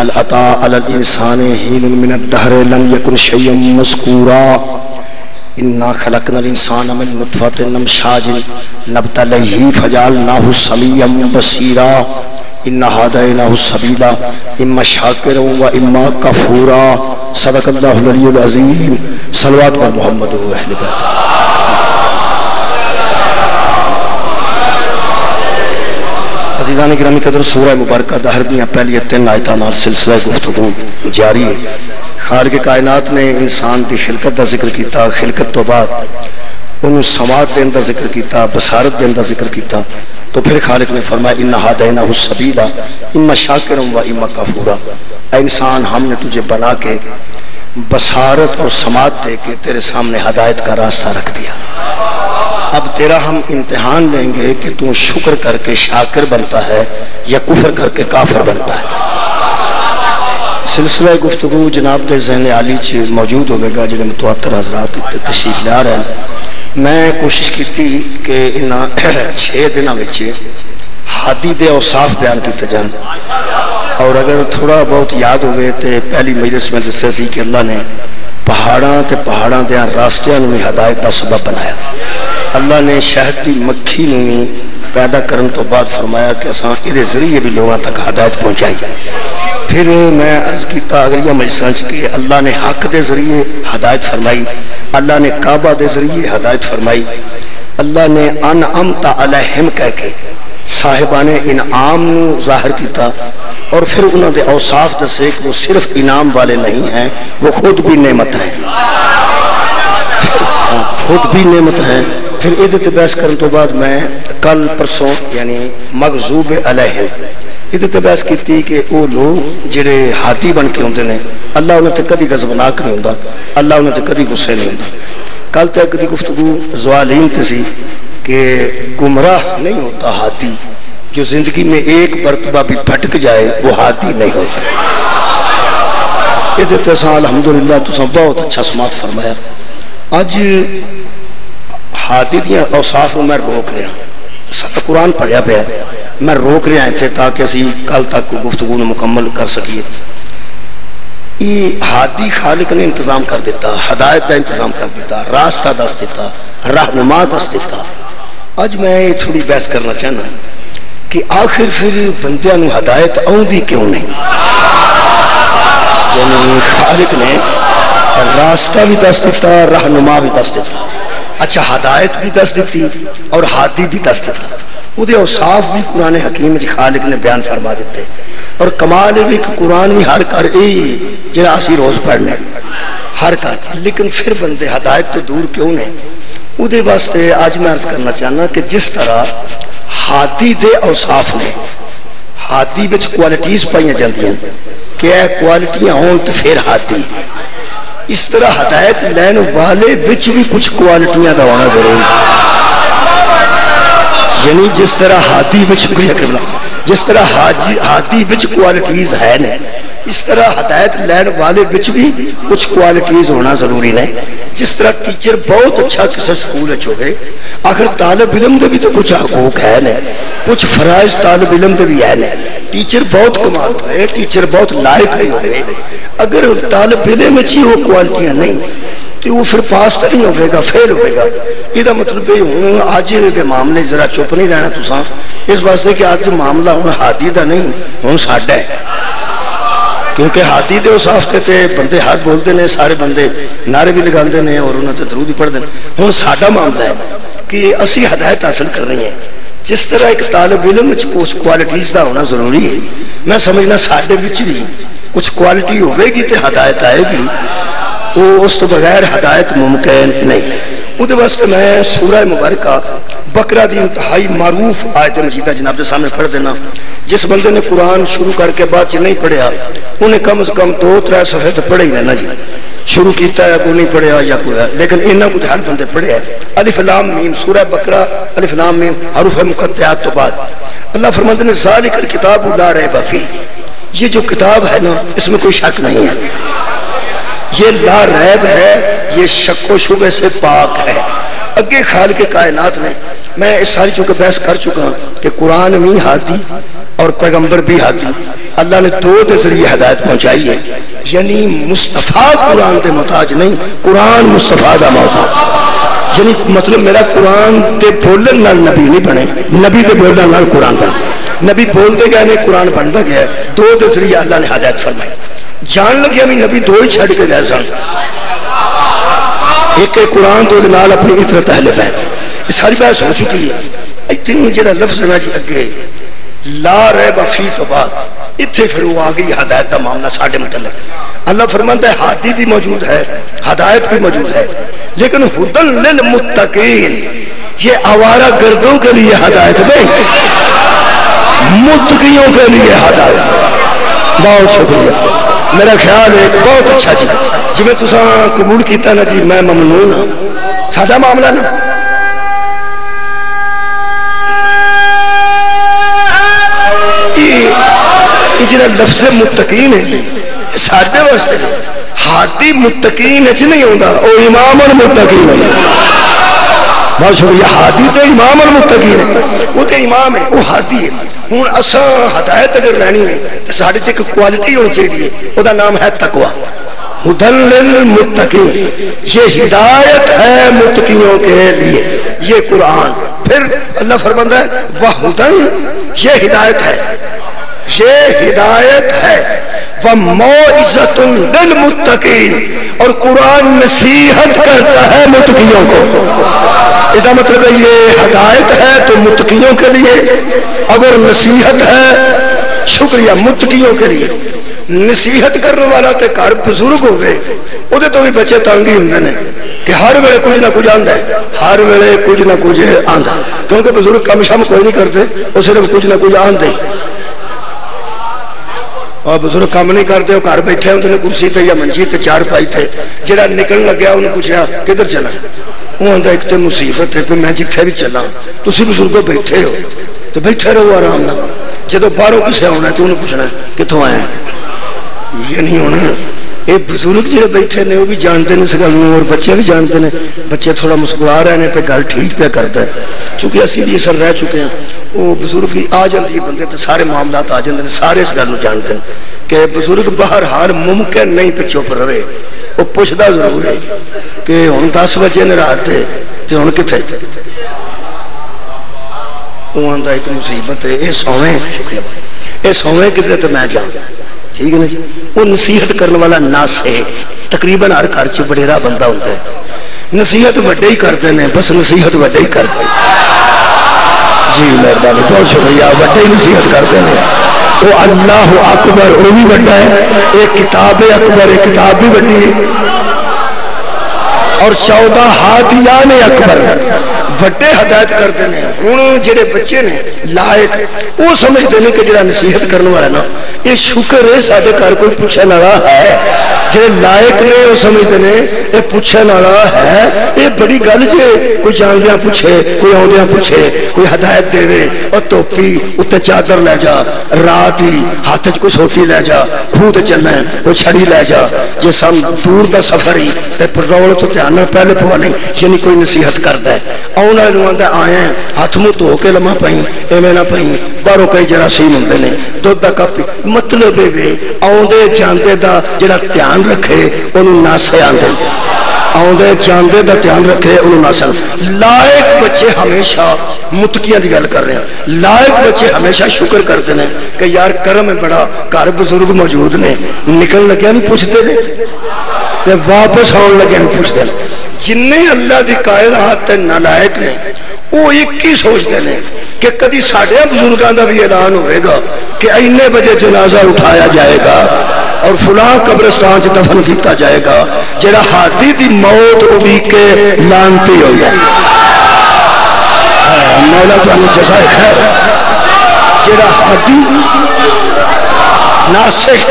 इंसान हीन मिन दहर लम यकुन शय्यम मज़कूरा इन्ना खलकनल इंसान मिन नुतफतिन नमशाजिन नबतलही फजअलनाहु समियम बसीरा इन्ना हदैनाहु सबीला इम्मा शाकिरा व इम्मा कफूरा अज़ीम सलवात पर मोहम्मद अहले बैत अजीज़ान गिरामी कदर सूरह मुबारक दहर दियाँ पहली तीन आयत सिलसिला गुफ्तगु जारी है खाल के कायनात ने इंसान की खिलकत का ज़िक्र किया खिलकत तो बाद समाज देने का ज़िक्र किया बसारत देने का ज़िक्र किया तो फिर खालिक ने फरमाया इन हादैना सबीला इमा शाकिर व इमा काफूरा इंसान हमने तुझे बना के बसारत और समाज दे के तेरे सामने हदायत का रास्ता रख दिया अब तेरा हम इम्तिहान लेंगे कि तू शुक्र करके शाकिर बनता है या कुफर करके काफर बनता है। सिलसिला गुफ्तु जनाब के जहन आली च मौजूद होगा जो मुतवातर हजरात तशरीफ़ ला रहे हैं। मैं कोशिश की कि इन छे दिन हादी दे औसाफ बयान किए जान। और अगर थोड़ा बहुत याद हो पहली मजलिस में दसिया कि अल्लाह ने पहाड़ा तो पहाड़ा दया रास्तिया भी हदायत का सबब बनाया। अल्लाह ने शहद की मक्खी भी पैदा करने तो बाद फरमाया कि असा ये ज़रिए भी लोगों तक हदायत पहुँचाई। फिर मैं अर्ज़ किया अगलिया मजसा कि अल्लाह ने हक के ज़रिए हदायत फरमाई, अल्लाह ने काबा के ज़रिए हदायत फरमाई। अल्लाह ने अन अमता अलहम कह के साहिबा ने इनाम ज़ाहिर किया और फिर उन्होंने औसाफ दसे कि वो सिर्फ़ इनाम वाले नहीं हैं, वो खुद भी नेमत हैं। खुद भी नेमत हैं। फिर ये बहस करने तो बाद मैं कल परसों, यानी मगजूब अलह ये बहस की कि वो लोग जोड़े हाथी बन के आते हैं अल्लाह उन्हें कभी गजबनाक नहीं होंगे अल्लाह उन्हें कभी गुस्से नहीं होंगे कल तक की गुफ्तगु जवालीन सी कि गुमराह नहीं होता हाथी। जो ज़िंदगी में एक मरतबा भी भटक जाए, वो हाथी नहीं होता। ये तो अलहमदुल्ला तुम बहुत अच्छा समात फरमाया। अज हाथी दियाँ औसाफ मैं रोक रहा कुरान पढ़िया पाया। मैं रोक रहा इतने ताकि असी कल तक गुफ्तगु मुकम्मल कर सकी ये हादी खालिक ने इंतज़ाम कर दिता, हदायत का इंतज़ाम कर दिता, रास्ता दस दिता, रहनुमा दस दिता। अज मैं थोड़ी बहस करना चाहना। कि आखिर फिर बंद हदायत आँदी क्यों नहीं यानी खालिक ने रास्ता भी दस दिता रहनुमा भी दस दिता अच्छा हदायत भी दस दी और हादी भी दस दिता वो औसाफ भी कुरान हकीम खालिक ने बयान फरमा दिते और कमाल भी कुरान भी हर कर जरा असी रोज पढ़ने हर कर लेकिन फिर बंदे हदायत तो दूर क्यों ने ਉਹਦੇ ਵਾਸਤੇ ਅੱਜ ਮੈਂ ਅਰਜ਼ ਕਰਨਾ ਚਾਹਨਾ ਕਿ ਜਿਸ ਤਰ੍ਹਾਂ ਹਾਦੀ ਦੇ ਔਸਾਫ ਨੇ ਹਾਦੀ ਵਿੱਚ ਕੁਆਲਿਟੀਆਂ ਪਾਈਆਂ ਜਾਂਦੀਆਂ ਕਿ ਇਹ ਕੁਆਲਿਟੀਆਂ ਹੋਣ ਤੇ ਫਿਰ ਹਾਦੀ इस तरह हदायत लैन वाले बिच भी कुछ क्वालिटियां का होना जरूरी यानी जिस तरह हादी में शुक्रिया करना जिस तरह हाजी हादी बिच क्वालिटीज है ने इस तरह हदायत लैन वाले बिच भी कुछ क्वालिटीज होना ज़रूरी ने। जिस तरह टीचर बहुत अच्छा किसी स्कूल हो आखिर तालब इलम के भी तो कुछ हकूक है ने। कुछ फराइज तालब इलम के भी है ने। टीचर बहुत कमाल हो टीचर बहुत लायक भी हो अगर तालब इलम ही वो क्वालिटियाँ नहीं तो वो फिर पास तो नहीं होगा फेल होगा यदा मतलब हूँ अज ये मामले जरा चुप नहीं रहना तुसा। इस वास्ते कि अज मामला हूँ हादी का नहीं हूँ साढ़ा है। क्योंकि के उस हफ़्ते ते बंदे हर बोलते हैं सारे बंदे नारे भी लगाते हैं और उन्होंने दरूद भी पढ़ते हैं हूँ साडा मामला है कि असी हदायत हासिल कर रही हैं। जिस तरह एक तालब इलम उस क्वालिटीज का होना ज़रूरी है। मैं समझना साढ़े भी कुछ क्वालिटी होगी तो हदायत आएगी वो उस तो बगैर हदायत मुमकिन नहीं। वो वास्ते मैं सूरह मुबारक बकरा की इंतहाई मारूफ आयत मजीदा जनाब के सामने पढ़ देना। जिस बंदे ने कुरान शुरू करके बाद च नहीं पढ़िया, उन्हें कम से कम दो, त्रै सफे तो पढ़े ही रहना जी। शुरू किया है कोई नहीं पढ़िया या कोई लेकिन इन्ना कुछ हर बंदे पढ़े अलिफलाम मीम, सूरह बकरा अलिफलाम मीम, हरूफ मुकत्यात तो बाद। अल्लाह फरमंद ने सालिकल किताब उला रहे बफी ये जो किताब है ना, इसमें कोई शक नहीं है। ये ला रैब है, ये शक्को शुबे से पाक है। अगे खाल के कायनात ने मैं इस सारी चूँकि बहस कर चुका कि कुरान भी हाथी और पैगंबर भी हाथी। अल्लाह ने दो के ज़रिए हदायत पहुंचाई है। यानी मुस्तफ़ा कुरान के मोहताज नहीं, कुरान मुस्तफ़ा का मोहताज। यानी मतलब मेरा कुरान के बोलन नबी नहीं बने, नबी के बोलने कुरान बने। नबी बोलते गए ने, कुरान बनता गया। दो के ज़रिए अल्लाह ने हदायत फरमाई। जान लगे भी नबी दो ही छड़ के गए सन। एक कुरान तो अपनी इतरत अहले पैन सारी बहस हो चुकी है। इतनी जो लफ्ज ना जी अगे ला रहे बफी तो बाद। इतने फिर वो आ गई, हदायत का मामला साढ़े मतलब अल्लाह फरमंद है हाथी भी मौजूद है, हदायत भी मौजूद है। लेकिन हुदल लिल मुत्तकीन, ये आवारा गर्दों के लिए हदायत नहीं। मुत्तकियों के लिए हदायत। बहुत शुक्रिया। मेरा ख्याल है, बहुत अच्छा जी। जिम्मे तुसा कबूल किया ना जी, मैं ममनून हाँ। साडा मामला ना? जो लफ्ज मुतकीन है साढ़े वास्ते हाथी मुतकीन च नहीं आता वह इमाम मुतकीन बहुत शुक्रिया। हादी तो इमाम मुतकीन है। वो तो इमाम है, वो हादी है। हूँ असा हदायत अगर लैनी है तो साढ़े च एक क्वालिटी होनी चाहिए वह नाम है तकवा। मुतकी ये हिदायत है मुतकियों के लिए। ये कुरान। फिर अल्लाह फरमंदा है, वह हुदन ये हिदायत है। ये हिदायत है। वह मोइजतुल मुत्तकीन और कुरान नसीहत करता है मुतकियों को। इसका मतलब है ये हिदायत है तो मुतकियों के लिए। अगर नसीहत है, शुक्रिया मुतकियों के लिए। नसीहत करने वाला तो घर बजुर्ग हो तो भी बच्चे तंग ही होंगे कि हर वे कुछ ना कुछ आता है। हर वे कुछ ना कुछ आता क्योंकि बजुर्ग कम शम कोई नहीं करते, वो सिर्फ़ कुछ ना कुछ आते और बुज़ुर्ग काम नहीं करते घर बैठे उन्होंने कुर्सी ते या मंजी चार पाई थे। जरा निकल लग्या उन्हें पूछा किधर चला? वो आंदा, एक तो मुसीबत है, मैं जिथे भी चला तुम बुज़ुर्ग बैठे हो तो बैठे रहो आराम जो बाहरों किसी आना तो उन्हें पूछना कितों आया ये नहीं होना। ये बुज़ुर्ग जो बैठे ने वो भी जानते हैं इस गल और बच्चे भी जानते हैं बच्चे थोड़ा मुस्कुरा रहे हैं पे गल ठीक पे करता है चूँकि असं भी असर रह चुके हैं वो बुज़ुर्ग ही आ जाती है बंदे तो सारे मामला आ जाते हैं सारे इस गल जानते हैं कि बुज़ुर्ग बाहर हार मुमकिन नहीं पे चुप रहे वो पुछता ज़रूर है कि हूँ दस बजे ने रात तो हूँ कितने वो आंदा एक मुसीबत है ये सौवे शुक्रिया ये सौवे किधरे तो मैं जाऊँ ठीक है ना जी वो नसीहत करने वाला नस है। तकरीबन हर घर च बडेरा बंदा होता है। नसीहत व्डे ही करते हैं बस नसीहत व्डे ही करते जी, मेहरबानी। बहुत शुक्रिया। व्डे ही नसीहत करते हैं वो अल्लाह अकबर वो भी व्डा है। एक किताब है अकबर, एक किताब भी व्डी और चौदह हाथिया ने अकबर। ਵੱਡੇ ਹਦਾਇਤ ਕਰਦੇ ਨੇ ਹੁਣ ਜਿਹੜੇ ਬੱਚੇ ਨੇ ਲਾਇਕ ਉਹ ਸਮਝਦੇ ਨੇ ਕਿ ਜਿਹੜਾ ਨਸੀਹਤ ਕਰਨ ਵਾਲਾ ਨਾ ਇਹ ਸ਼ੁਕਰ ਹੈ ਸਾਡੇ ਘਰ ਕੋਈ ਪੁੱਛਣ ਵਾਲਾ ਹੈ ਜਿਹੜੇ ਲਾਇਕ ਨੇ ਉਹ ਸਮਝਦੇ ਨੇ ਇਹ ਪੁੱਛਣ ਵਾਲਾ ਹੈ ਇਹ ਬੜੀ ਗੱਲ ਜੇ ਕੋਈ ਜਾਣਦਿਆਂ ਪੁੱਛੇ ਕੋਈ ਆਉਂਦਿਆਂ ਪੁੱਛੇ ਕੋਈ ਹਦਾਇਤ ਦੇਵੇ ਉਹ ਟੋਪੀ ਉੱਤੇ ਚਾਦਰ ਲੈ ਜਾ ਰਾਤ ਹੀ ਹੱਥ 'ਚ ਕੋਈ ਸੋਟੀ ਲੈ ਜਾ ਖੂਹ ਤੇ ਚੱਲਣਾ ਕੋਈ ਛੜੀ ਲੈ ਜਾ ਜੇ ਸਮ ਦੂਰ ਦਾ ਸਫ਼ਰ ਹੀ ਤੇ ਪੈਟਰੋਲ ਤੋਂ ਧਿਆਨ ਨਾਲ ਪਹਿਲੇ ਪਵਾ ਨਹੀਂ ਯਾਨੀ ਕੋਈ ਨਸੀਹਤ ਕਰਦਾ ਹੈ ਆਉਣ ਵਾਲੇ ਨੂੰ ਆਂਦਾ ਆਇਆ ਹੱਥ ਮੂੰਹ ਧੋ ਕੇ ਲਮਾ ਪਈ, ਐਵੇਂ ਨਾ ਪਈ, ਬਾਹਰੋਂ ਕਈ ਜਰਾ ਜਰਾਸੀਮ ਹੁੰਦੇ ਨੇ, ਦੁੱਧ ਦਾ ਕੱਪ ਮਤਲਬ ਇਹ ਵੇ, ਆਉਂਦੇ ਜਾਂਦੇ ਦਾ ਜਿਹੜਾ ਧਿਆਨ ਰੱਖੇ, ਉਹਨੂੰ ਨਾ ਆਂਦੇ जाते का रखे उन्होंने लायक लायक बच्चे हमेशा शुक्र करते हैं कि यार हाथ नालायक ने सोचते हैं कि कभी साढ़े बुज़ुर्गों का भी ऐलान होगा बजे जनाजा उठाया जाएगा और फुला कब्रस्तान दफन किया जाएगा। जरा हाथी की मौत उड़ी के लानती हो हादी नासिक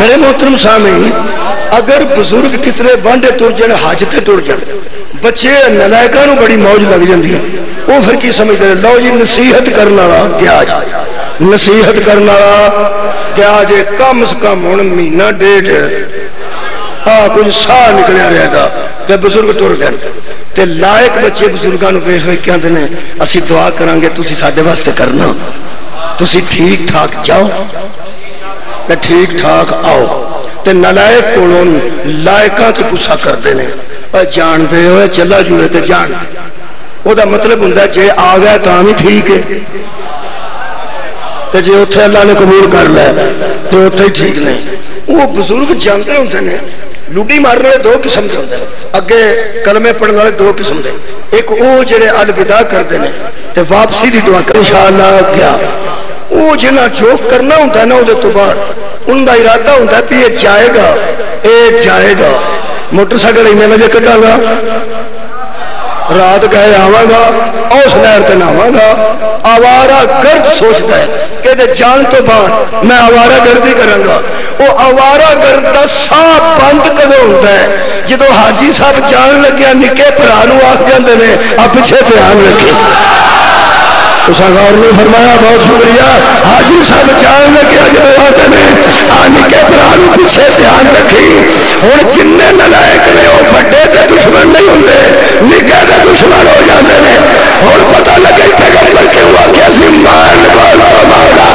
मेरे मोहतरम सामी अगर बुज़ुर्ग कितने बांडे टुर जाए हज से टुर जाए बच्चे नलायका बड़ी मौज लग जाती है वो फिर की समझते लो जी नसीहत वाला गया नसीहत करने वाला गया जे कम से कम हूँ महीना डेढ़ आ कुछ साह निकलिया रहेगा तो बुज़ुर्ग तुर गए तो लायक बच्चे बुज़ुर्गों वेख वेख कहते हैं असि दुआ करा साढ़े वास्ते करना तुम ठीक ठाक जाओ ठीक ठाक आओ तो नलायक को लायकों से गुस्सा करते हैं जानते हो चला जुए तो जान ਉਹਦਾ ਮਤਲਬ ਹੁੰਦਾ ਜੇ ਆ ਗਿਆ ਤਾਂ ਵੀ ਠੀਕ ਹੈ ਤੇ ਜੇ ਉੱਥੇ ਅੱਲਾ ਨੇ ਕਬੂਲ ਕਰ ਲਿਆ ਤੇ ਉੱਥੇ ਹੀ ਠੀਕ ਨਹੀਂ ਉਹ ਬਜ਼ੁਰਗ ਜਾਣਦੇ ਹੁੰਦੇ ਨੇ ਲੁੱਡੀ ਮਾਰਨ ਵਾਲੇ ਦੋ ਕਿਸਮ ਦੇ ਹੁੰਦੇ ਨੇ ਅੱਗੇ ਕਲਮੇ ਪੜਨ ਵਾਲੇ ਦੋ ਕਿਸਮ ਦੇ ਇੱਕ ਉਹ ਜਿਹੜੇ ਅਲਵਿਦਾ ਕਰਦੇ ਨੇ ਤੇ ਵਾਪਸੀ ਦੀ ਦੁਆ ਕਰ ਇਨਸ਼ਾਅੱਲਾ ਗਿਆ ਉਹ ਜਿਹਨਾਂ ਜੋ ਕਰਨਾ ਹੁੰਦਾ ਨਾ ਉਹਦੇ ਤੋਂ ਬਾਅਦ ਉਹਦਾ ਇਰਾਦਾ ਹੁੰਦਾ ਵੀ ਇਹ ਜਾਏਗਾ ਇਹ ਜਾਏਗਾ मोटरसाइकिल इन्ने बजे जे कटागा रात गए आवागा, उस नहर से आवागा आवारा गर्द सोचता है कि जान तो बाद मैं आवारा गर्दी करांगा। वो आवारा गर्द का साह बंद कदों होता है? जो हाजी साहब जान लग्या निके भरा आख जाते हैं आ पिछे ध्यान रखे गौर ने फरमाया, बहुत शुक्रिया। हाजी साहब, जान लगे जो आते हैं आ निके भरा पिछे ध्यान रखी। हूँ जिन्ने नलायक ने, वो बड़े दुश्मन नहीं होंगे निके दुश्मन हो जाते हैं और पता लगे, पैगंबर के हुआ कैसी मान बोल तो मौला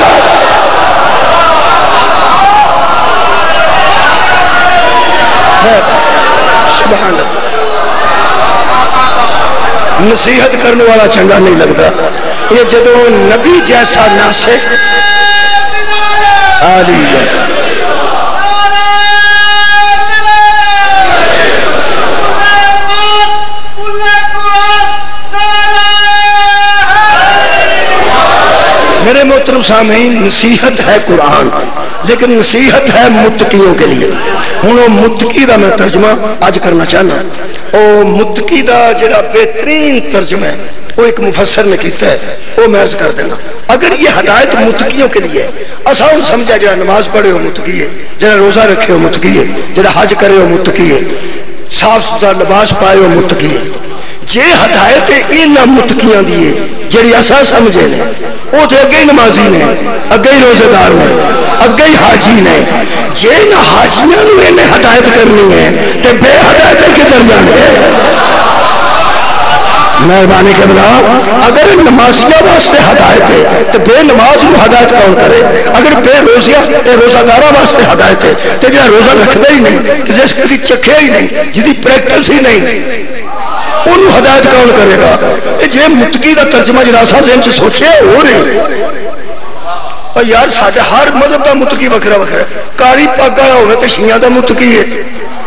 नसीहत करने वाला चंगा नहीं लगता ये जो नबी जैसा आली मेरे मोहतरम सामने नसीहत है कुरान, लेकिन नसीहत है मुतकियों के लिए। हूँ मुतकी का मैं तर्जमा अज करना चाहना। वो मुतकी का जोड़ा बेहतरीन तर्जमा है वो एक मुफसर ने किया है, वो मैं कर देना। अगर ये हदायत मुतकियों के लिए असा हम समझा जरा नमाज़ पढ़े हो मुतकी है, जरा रोजा रखे हो मुतकी है, जरा हज करे हो मुतकी है, साफ़ सुथरा लिबास पाए हो मुतकी है। जे हदायत इन्होंने मुतकिया दी है जी असा समझे ने, वो तो अगे ही नमाजी ने अगे ही रोजेदार ने अगे ही हाजी ने। जे इन हाजिया हदायत करनी है तो बेहदायत किधर जाने मेहरबानी के बनाओ अगर नमाजिया वास्ते हदायत है तो बेनमाज को हदायत कौन करे? अगर बेरोजिया रोजादारा वास्ते हदायत है तो जो रोजा रखता ही नहीं जिस कभी चखे ही नहीं जिंद प्रैक्टिस ही नहीं हदायत कौन करेगा? जे मुतकी का तर्जमा जरासा जहन च सोचे हो रहे यार सा हर मज़हब का मुतकी वखरा वखरा काली पग वाला होवे तो शिया का मुतकी है।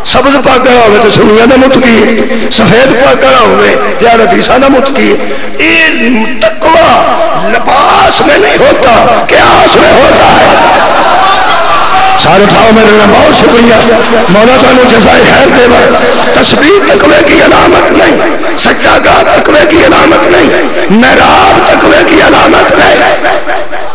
ਮੁਤਕੀ ਹੈ सब्ज पग वाला हो तो सुनिया का मुतकी है सफेद पग वाला हो हदीसा का मुतकी है ये तकवा लिबास में नहीं होता क्यास में होता है सारे उठाओ मेरे ना बहुत शुक्रिया मौला तुम जजाए खैर दे तस्वीर तकवे की अलामत नहीं सज्जागा तकवे की अलामत नहीं महराब तकवे की अलामत नहीं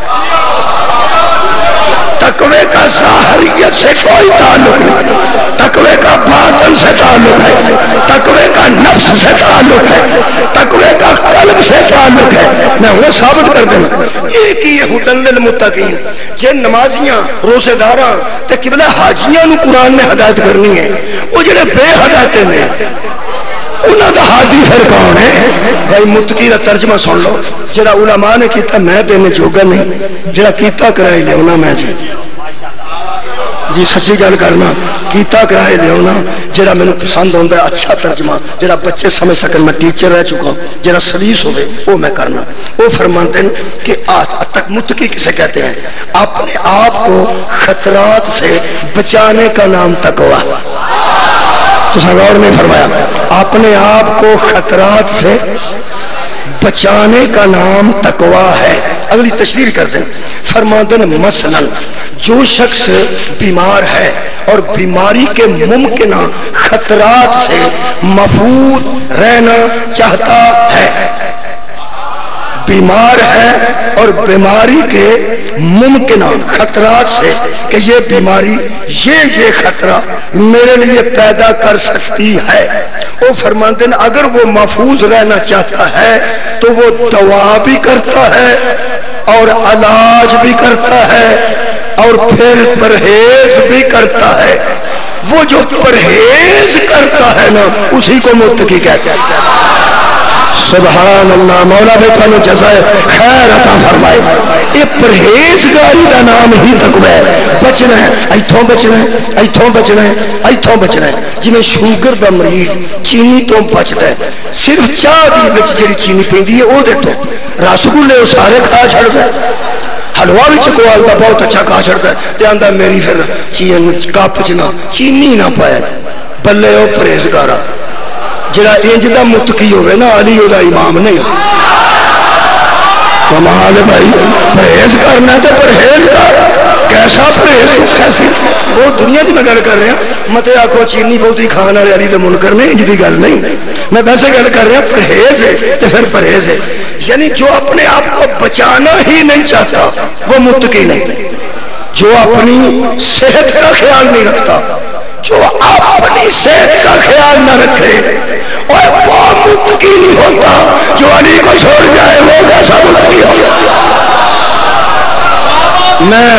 तकवे का जाहरियत से कोई ताल्लुक नहीं। तकवे का बातन से ताल्लुक है। तकवे का नफ्स से ताल्लुक है। तकवे का कल्ब से ताल्लुक है। मैं वो साबित कर देना एक ही हुदल मुतकीन जे नमाजियाँ, रोजेदारा ते किबला हाजियाँ नु कुरान ने हदायत करनी है। वो जेडे बेहदायत ने उन्होंने फिर कौन है? भाई मुतकी का तर्जमा सुन लो। जरा उलामा ने किया मैं तेन जोगा नहीं। जरा किया लिया मैं जी। जी, सच्ची गल करना। किया लिया जरा मैं पसंद आता अच्छा तर्जमा। जरा बच्चे समझ सकन, मैं टीचर रह चुका जरा सलीस हो मैं करना। वो फरमाते हैं कि तक मुतकी किसे कहते हैं? अपने आप को खतरात से बचाने का नाम तकवा। तो गौर नहीं फरमाया, अपने आप को खतरात से बचाने का नाम तकवा है। अगली तस्वीर कर दे। फरमादन मसलन, जो शख्स बीमार है और बीमारी के मुमकिन खतरात से मफूद रहना चाहता है बीमार है और बीमारी के मुमकिन खतरात से कि ये बीमारी, ये ये खतरा मेरे लिए पैदा कर सकती है। वो फरमाते अगर वो महफूज रहना चाहता है तो वो दवा भी करता है और इलाज भी करता है और फिर परहेज भी करता है। वो जो परहेज करता है ना, उसी को मुत्तकी कहते हैं। सुबहान अल्लाह मौला भी थानू जजाए खैर अता फरमाए। ये परहेजगारी का नाम ही तकवा है। बचना है इथों बचना है इथों बचना है इथों बचना है। जिमें शुगर का मरीज़ चीनी तो बचता है। सिर्फ़ चाह की जी चीनी पीती है वो तो रसगुल्ले सारे खा छड़ता हलवा भी चकवाल का बहुत अच्छा खा छड़ता है। तो आंदा, मेरी फिर चीन, कप च ना, चीनी ना पाया। बल्ले परहेजगारा। जरा इंज का मुतकी हो ना, अली इमाम नहीं। कमाल भाई, परहेज करना तो परहेज कर। कैसा परहेज कैसी वो दुनिया की मैं गल कर रहा मत आखो चीनी बहुती खाने वाले अली तो मुनकर ने इंज की गल नहीं। मैं वैसे गल कर रहा, परहेज है तो फिर परहेज है। यानी जो अपने आप को बचाना ही नहीं चाहता, वो मुतकी नहीं। जो अपनी सेहत का ख्याल नहीं रखता जो अपनी सेहत का ख्याल न रखे, और वो मुतकी नहीं होता, जो अली को छोड़ जाए, वो कैसा मुतकी हो। मैं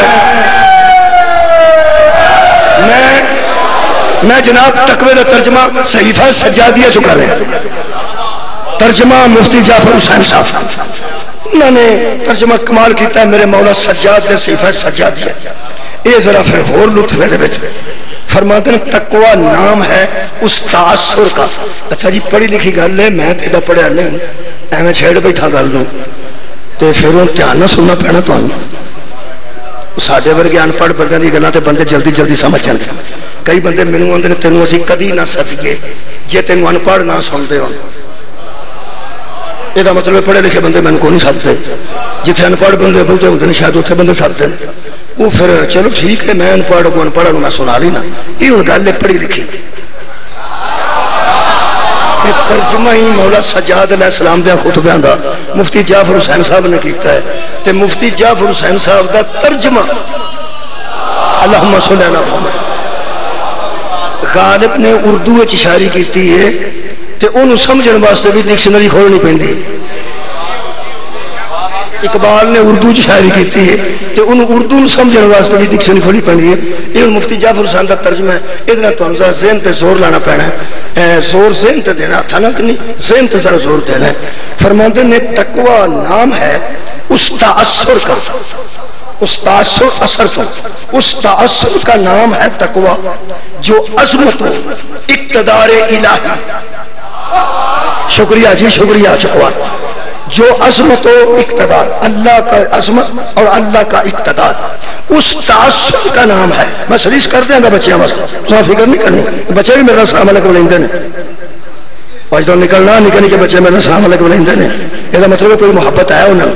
मैं मैं जनाब तकवे का तर्जमा सहीफा सज्जादिया चुका रहा तर्जमा मुफ्ती जाफ़र हुसैन साहब। उन्होंने तर्जमा कमाल किया मेरे मौला सज्जाद ने सहीफा सज्जादिया। ये जरा फिर होर लुत्फ फरमाते हैं तकवा नाम है उस तासुर का। अच्छा जी, पढ़ी लिखी गल है, मैं तेरा पढ़िया नहीं एवं छेड़ बैठा गल न। फिर हम ध्यान ना सुनना पैना तो साढ़े वर्गे अनपढ़ बंद की गल् बंदे जल्दी जल्दी समझ जाते कई बंदे मैनू आते तेन असं कदी ना सदीए, जे तेन अनपढ़ ना सुनते हो यदा मतलब पढ़े लिखे बंदे मैं को नहीं सदते जिथे अनपढ़ बंदे बोलते होंगे शायद उ बंदे वो फिर चलो ठीक है, मैं अनपढ़ को अनपढ़ मैं सुना ली ना ये हूँ गल पढ़ी लिखी। तर्जमा ही जाफ़र हुसैन साहब ने किया है। मुफ्ती जाफ़र हुसैन साहब का तर्जमा। गालिब ने उर्दू शायरी की है वास्ते भी डिक्शनरी खोलनी पैंती इकबाल ने उर्दू च शायरी की है तो उन्होंने उर्दू समझने वास्ते भी डिक्शनरी खोलनी पैनी है। ये मुफ्ती जाफ़र हुसैन का तर्जमा है ये जरा जेन से ज़ोर लाना पैना है। ज़ोर जेन से देना था ना तो नहीं जेन से जरा ज़ोर देना है। फरमाते ने, तकवा नाम है उस तासुर का। उस तासुर असर को। उस तासुर का नाम है तकवा, जो अजमत हो, इकतदार इलाही। शुक्रिया जी, शुक्रिया चुकवा जो अजमत और इकतदार। अल्लाह का अजमत और अल्लाह का इकतदार। उस तासुर का नाम है। मैं सलीस कर देंगे बच्चे बस। तो फ़िक्र नहीं करनी। बच्चे भी मेरा सलाम अलग बुलेंदे ने। आज तो निकलना निकल के बच्चे मेरा सलाम अलग बुलेंदे ने। यदा मतलब कोई मोहब्बत है उन्हें।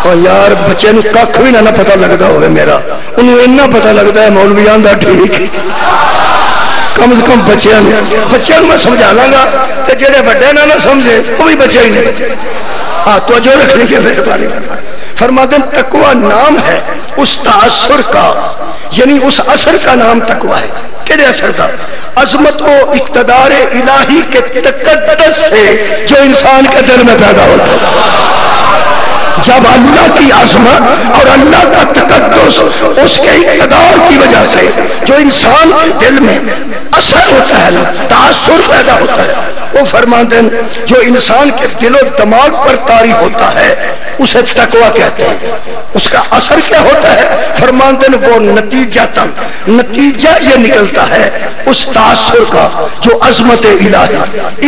और यार, बच्चे कख भी ना पता लगता हो मेरा। उन्होंने इन्ना पता लगता है मौलवी आंदा ठीक। कम से कम बच्चों बच्चों मैं समझा लागा तो जेडे वे ना समझे वो भी बच्चे ही नहीं हाँ तो जो रखने की मेहरबानी। फरमादन तकवा नाम है उस तासुर का, यानी उस असर का नाम तकवा है। केड़े असर का अजमत व इकतदार इलाही के तकदस से, जो इंसान के दिल में पैदा होता। है जब अल्लाह की आजमत और अल्लाह का तकदस उसके इकदार की वजह से जो इंसान के दिल में असर होता है तासुर पैदा होता है, वो फरमाते हैं, जो इंसान के दिलो दिमाग पर तारी होता है, उसे तकवा कहते हैं। उसका असर क्या होता है? फरमाते हैं, वो नतीजा तक नतीजा ये निकलता है उस तासुर का जो अजमत इलाही,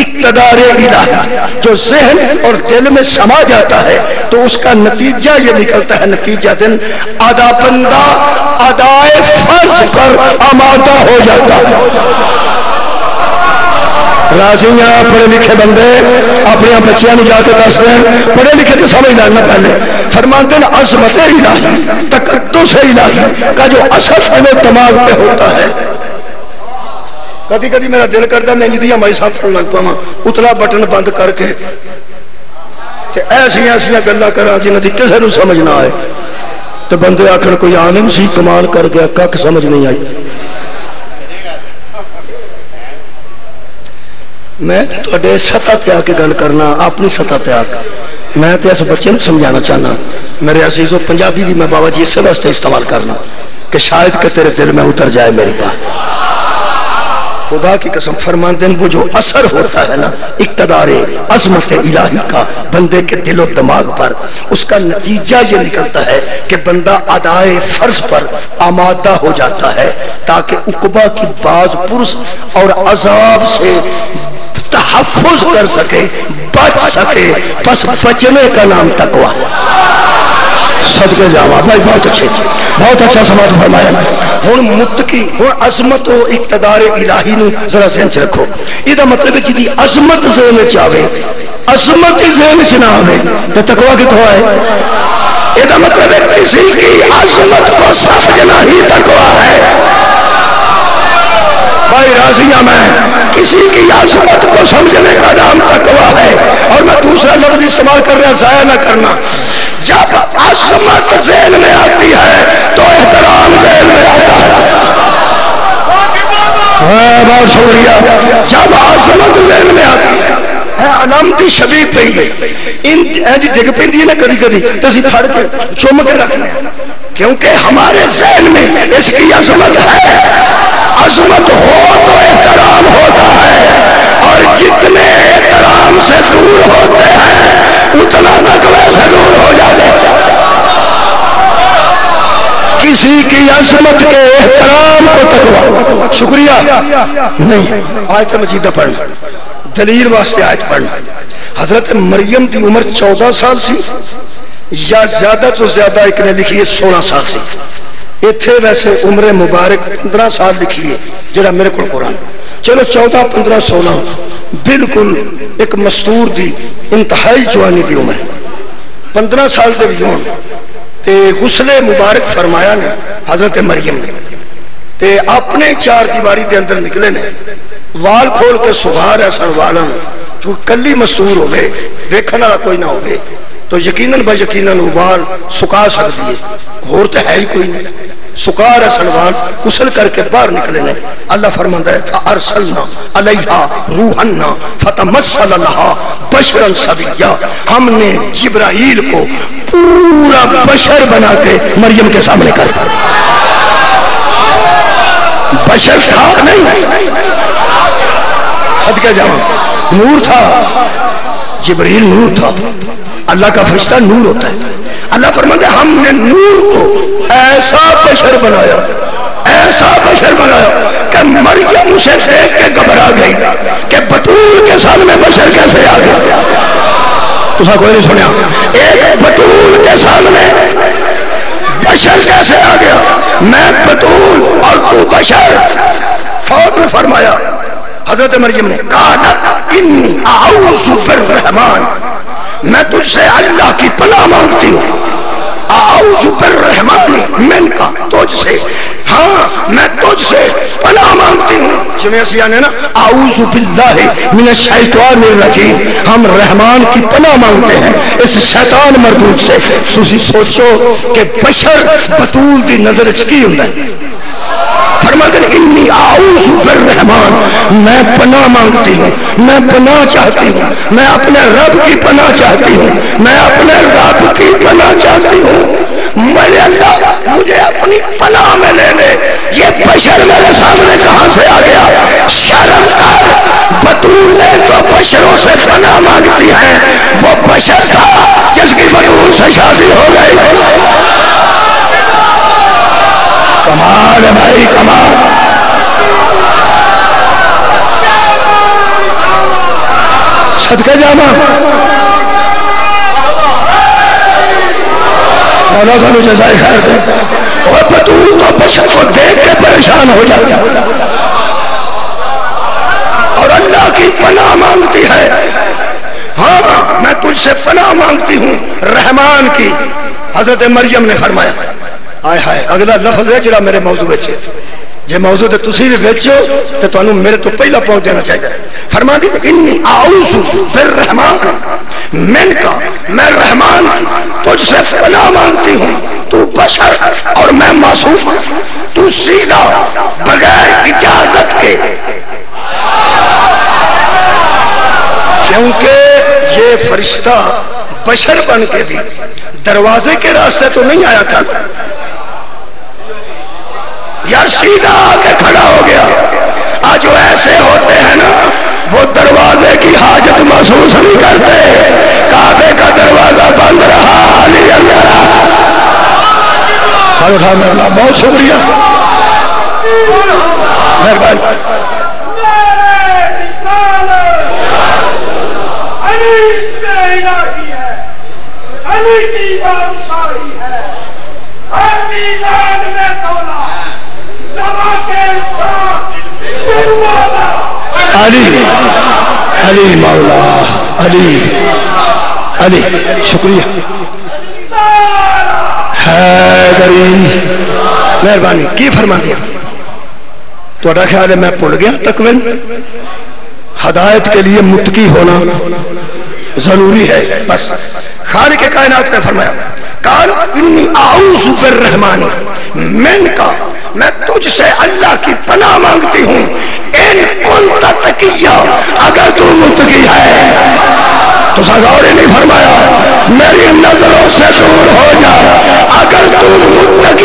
इकतदार इलाही, जो जहन और दिल में समा जाता है तो उसका नतीजा ये निकलता है नतीजा दिन। आधा बंदा अदाए फ़र्ज़ पर आमादा हो जाता है। राजिया पढ़े लिखे बंदे, अपन बच्चों जाके दस दें पढ़े लिखे तो समझ लेना पहले। फरमाते हैं, अजमत इलाही तकद्दो से इलाही, का जो असर मेरे दिमाग पे होता है। कभी कभी मेरा दिल करता मैं इंजदियाँ माई साफ़ लग पावा उतला बटन बंद करके ऐसिया ऐसिया गल् करा जिन्होंने किसी समझ ना आए। तो बंदे आखिर कोई आलम सी कमाल कर गया कख समझ नहीं आई। मैं तो सतह ते आके गल करना, अपनी सतह ते आके मैं तो इस बच्चे समझाना चाहना मेरे असीजो पंजाबी भी मैं बाबा जी इस वास्ते इस्तेमाल करना, कि शायद के तेरे दिल में उतर जाए मेरी बात। खुदा की कसम फरमाते हैं वो जो असर होता है ना, इकतदार, अजमत इलाही का, बंदे के दिलो दिमाग पर। उसका नतीजा ये निकलता है कि बंदा अदाए फ़र्ज़ पर आमादा हो जाता है, ताकि उकबा की बाज पुरुष और अजाब से तहफुज कर सके, बच सके। बस बचने का नाम तकवा। सदके जावा। भाई, बहुत अच्छे बहुत अच्छा समाज फरमाया हूँ मुतकी हूँ अजमत हो इकतदार इलाही जरा जहन रखो। यदा मतलब है जी अजमत जहन च आवे। अजमत ही जहन च ना आवे तो तकवा कितों आए? यदा मतलब है किसी की अजमत को समझना ही तकवा है। भाई राजिया मैं। किसी की आसमत को समझने का नाम तकवा है। और मैं दूसरा लफ्ज इस्तेमाल कर रहा जाया ना करना। जब असमत जेल में आती है तो एहतराम जेल में आता है। बहुत शुक्रिया। जब आसमत जेल में आती है अलामती शबी पी इन ना कभी कभी तो चुम के क्योंकि हमारे जहन में इसकी असमत है। अजमत हो तो एहतराम होता है। और जितने एहतराम से दूर होते हैं, उतना तकवे से दूर हो जाते हैं। किसी की अजमत के एहतराम को तकवा। शुक्रिया। नहीं, आयत मजीदा पढ़ना। दलील वास्ते आयत पढ़ना। हज़रत मरियम की उम्र चौदह साल सी या ज़्यादा तो ज़्यादा एक ने लिखी है सोलह साल सी इतने वैसे उम्र मुबारक पंद्रह साल लिखी है, जरा मेरे को कुरान। चलो चौदह पंद्रह सोलह, बिल्कुल एक मस्तूर की इंतहाई जवानी की उम्र। पंद्रह साल के भी होने गुसले मुबारक फरमाया ने, हज़रत मरियम ने। ते अपने चार दीवारी के अंदर निकले ने। वाल खोल के सुधार है सन वालों। जो कली मस्तूर हो गए वेखन वाला कोई ना हो तो यकीनन ब यकीनन वाल सुखा सकती है। होर तो है ही कोई नहीं। सुकार सलवान कुसल करके बाहर निकले ने अल्लाह फरमाता है अरसलना अलैहा रूहन्ना फतमसलहा बशरन सबिया। हमने जिब्राइल को पूरा बशर बना के मरियम के सामने कर दिया। बशर था नहीं। सदके जाओ नूर था। जिब्राइल नूर था। अल्लाह का फरिश्ता नूर होता है। अल्लाह फरमाते, हमने नूर को ऐसा बशर बनाया, ऐसा बशर बनाया कि मरियम उसे देख के घबरा गई, कि बतूल के सामने बशर कैसे आ गया। तुसा कोई नहीं सुनिया? एक बतूल के सामने बशर कैसे आ गया? मैं बतूल और तू बशर। फ़ौरन फरमाया, हज़रत मरियम ने कहा रहमान। मैं तुझसे अल्लाह की पनाह मांगती हूँ। रहमान तुझसे। हाँ मैं तुझसे पनाह मांगती हूँ। ना हम रहमान की पनाह मांगते हैं इस शैतान मरदूत से। सोचो कि बशर बतूल की नज़र च की होंगे मैं पना मांगती हूँ, मैं पना चाहती हूँ, मैं अपने रब की पना चाहती हूँ, मैं अपने रब की पना चाहती हूँ। मेरे अल्लाह, मुझे अपनी पना में ले ले ये बशर मेरे सामने कहाँ से आ गया? शर्म कर, बतूल ने तो बशरों से पना मांगती है, वो बशर था जिसकी बतूल से शादी हो गई। कमाल है भाई, कमाल। सदके जाना मौला थानू जजाए खैर। दे और बतूल तो बशर को देख के परेशान हो जाता और अल्लाह की पनाह मांगती है। हाँ मैं तुझसे पनाह मांगती हूँ, रहमान की। हज़रत मरियम ने फरमाया आय हाय, अगला लफज है जरा मेरे मौजू बच्चे जे मौजू तो तुम भी बेचो तो मेरे तो पहला पहुँच जाना चाहिए फरमा दी, इन्नी फिर रहमान मैन का मैं रहमान, तुझसे पनाह मांगती हूँ, तू बशर और मैं मासूम तू सीधा बगैर इजाज़त के क्योंकि ये फरिश्ता बशर बन के भी दरवाजे के रास्ते तो नहीं आया था यार सीधा आके खड़ा हो गया। आज जो ऐसे होते हैं ना, वो दरवाजे की हाजत महसूस नहीं करते। काबे का दरवाज़ा बंद रहा, अली अंदर बहुत शुक्रिया। अली की बादशाही है हर मीजान में तोला समा के साथ अली अली मौला, अली अली, शुक्रिया। हैदरी, मेहरबानी, की फरमा दिया थोड़ा ख्याल है मैं भुल गया तकविन हदायत के लिए मुतकी होना ज़रूरी है, बस। खान के कायनात ने फरमाया, काल आऊसुफिर रहमान मैन का मैं तुझसे अल्लाह की पनाह मांगती हूँ इन कौन तकिया अगर तू मुतकी है तो गौर नहीं फरमाया, मेरी नज़रों से दूर हो जा। अगर तू मुतकी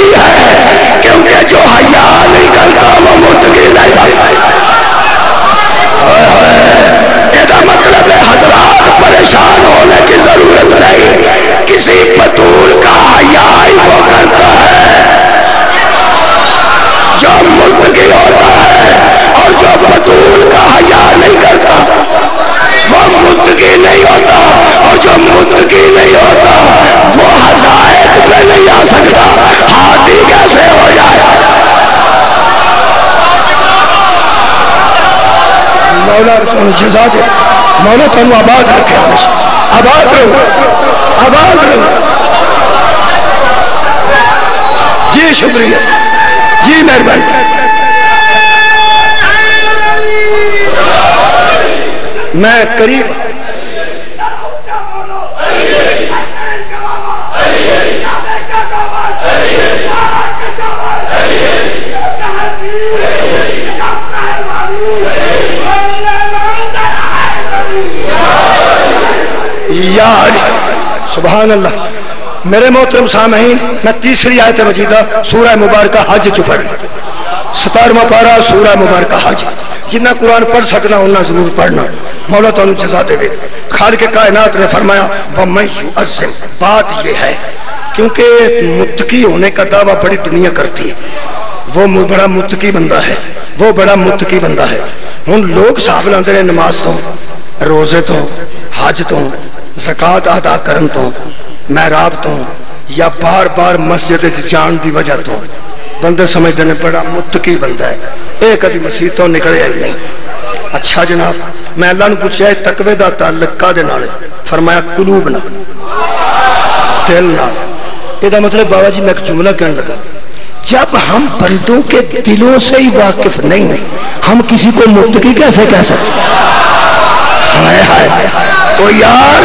मुर्तगी नहीं होता। वो हदायत में नहीं आ सकता। हाथी कैसे हो जाए? मौला तुम जजा दे। मौला तुम आबाद रखे आबाद रहो। आबाद रहो। जी शुक्रिया। जी मेहरबानी। मैं करीब यार सुबह अल्लाह मेरे मोहतरम सामहीन, मैं तीसरी आयत मजीदा, सूरह मुबारक हज च पढ़। सतारवा पारा, सूरह मुबारक हज। जिन्ना कुरान पढ़ सकना, उन्ना ज़रूर पढ़ना। मौला तुम जजा दे खाल के कायनात ने फरमाया वमयुअज़िम बात यह है, क्योंकि मुतकी होने का दावा बड़ी दुनिया करती है। वो बड़ा मुतकी बंदा है। वो बड़ा मुतकी बंदा है। हूँ लोग साहब लाते ने नमाज़ तो रोज़े तो हज तो जक़ात अदा करन तो महराब तो या बार बार मस्जिद जान की वजह तो। बंदे समझते हैं बड़ा मुतकी बंदा है। एक कभी मसीह तो निकले ही नहीं। अच्छा जनाब, मैं अल्लाह ने पूछा तकवे का ताल्लुक का फरमाया, कुलूब ना दिल ना मतलब बाबा जी, मैं एक जुमला कहने लगा। जब हम बंदों के दिलों से ही वाकिफ नहीं हम किसी को मुतकी कैसे कह सकते हाय हाय हाय। ओ यार,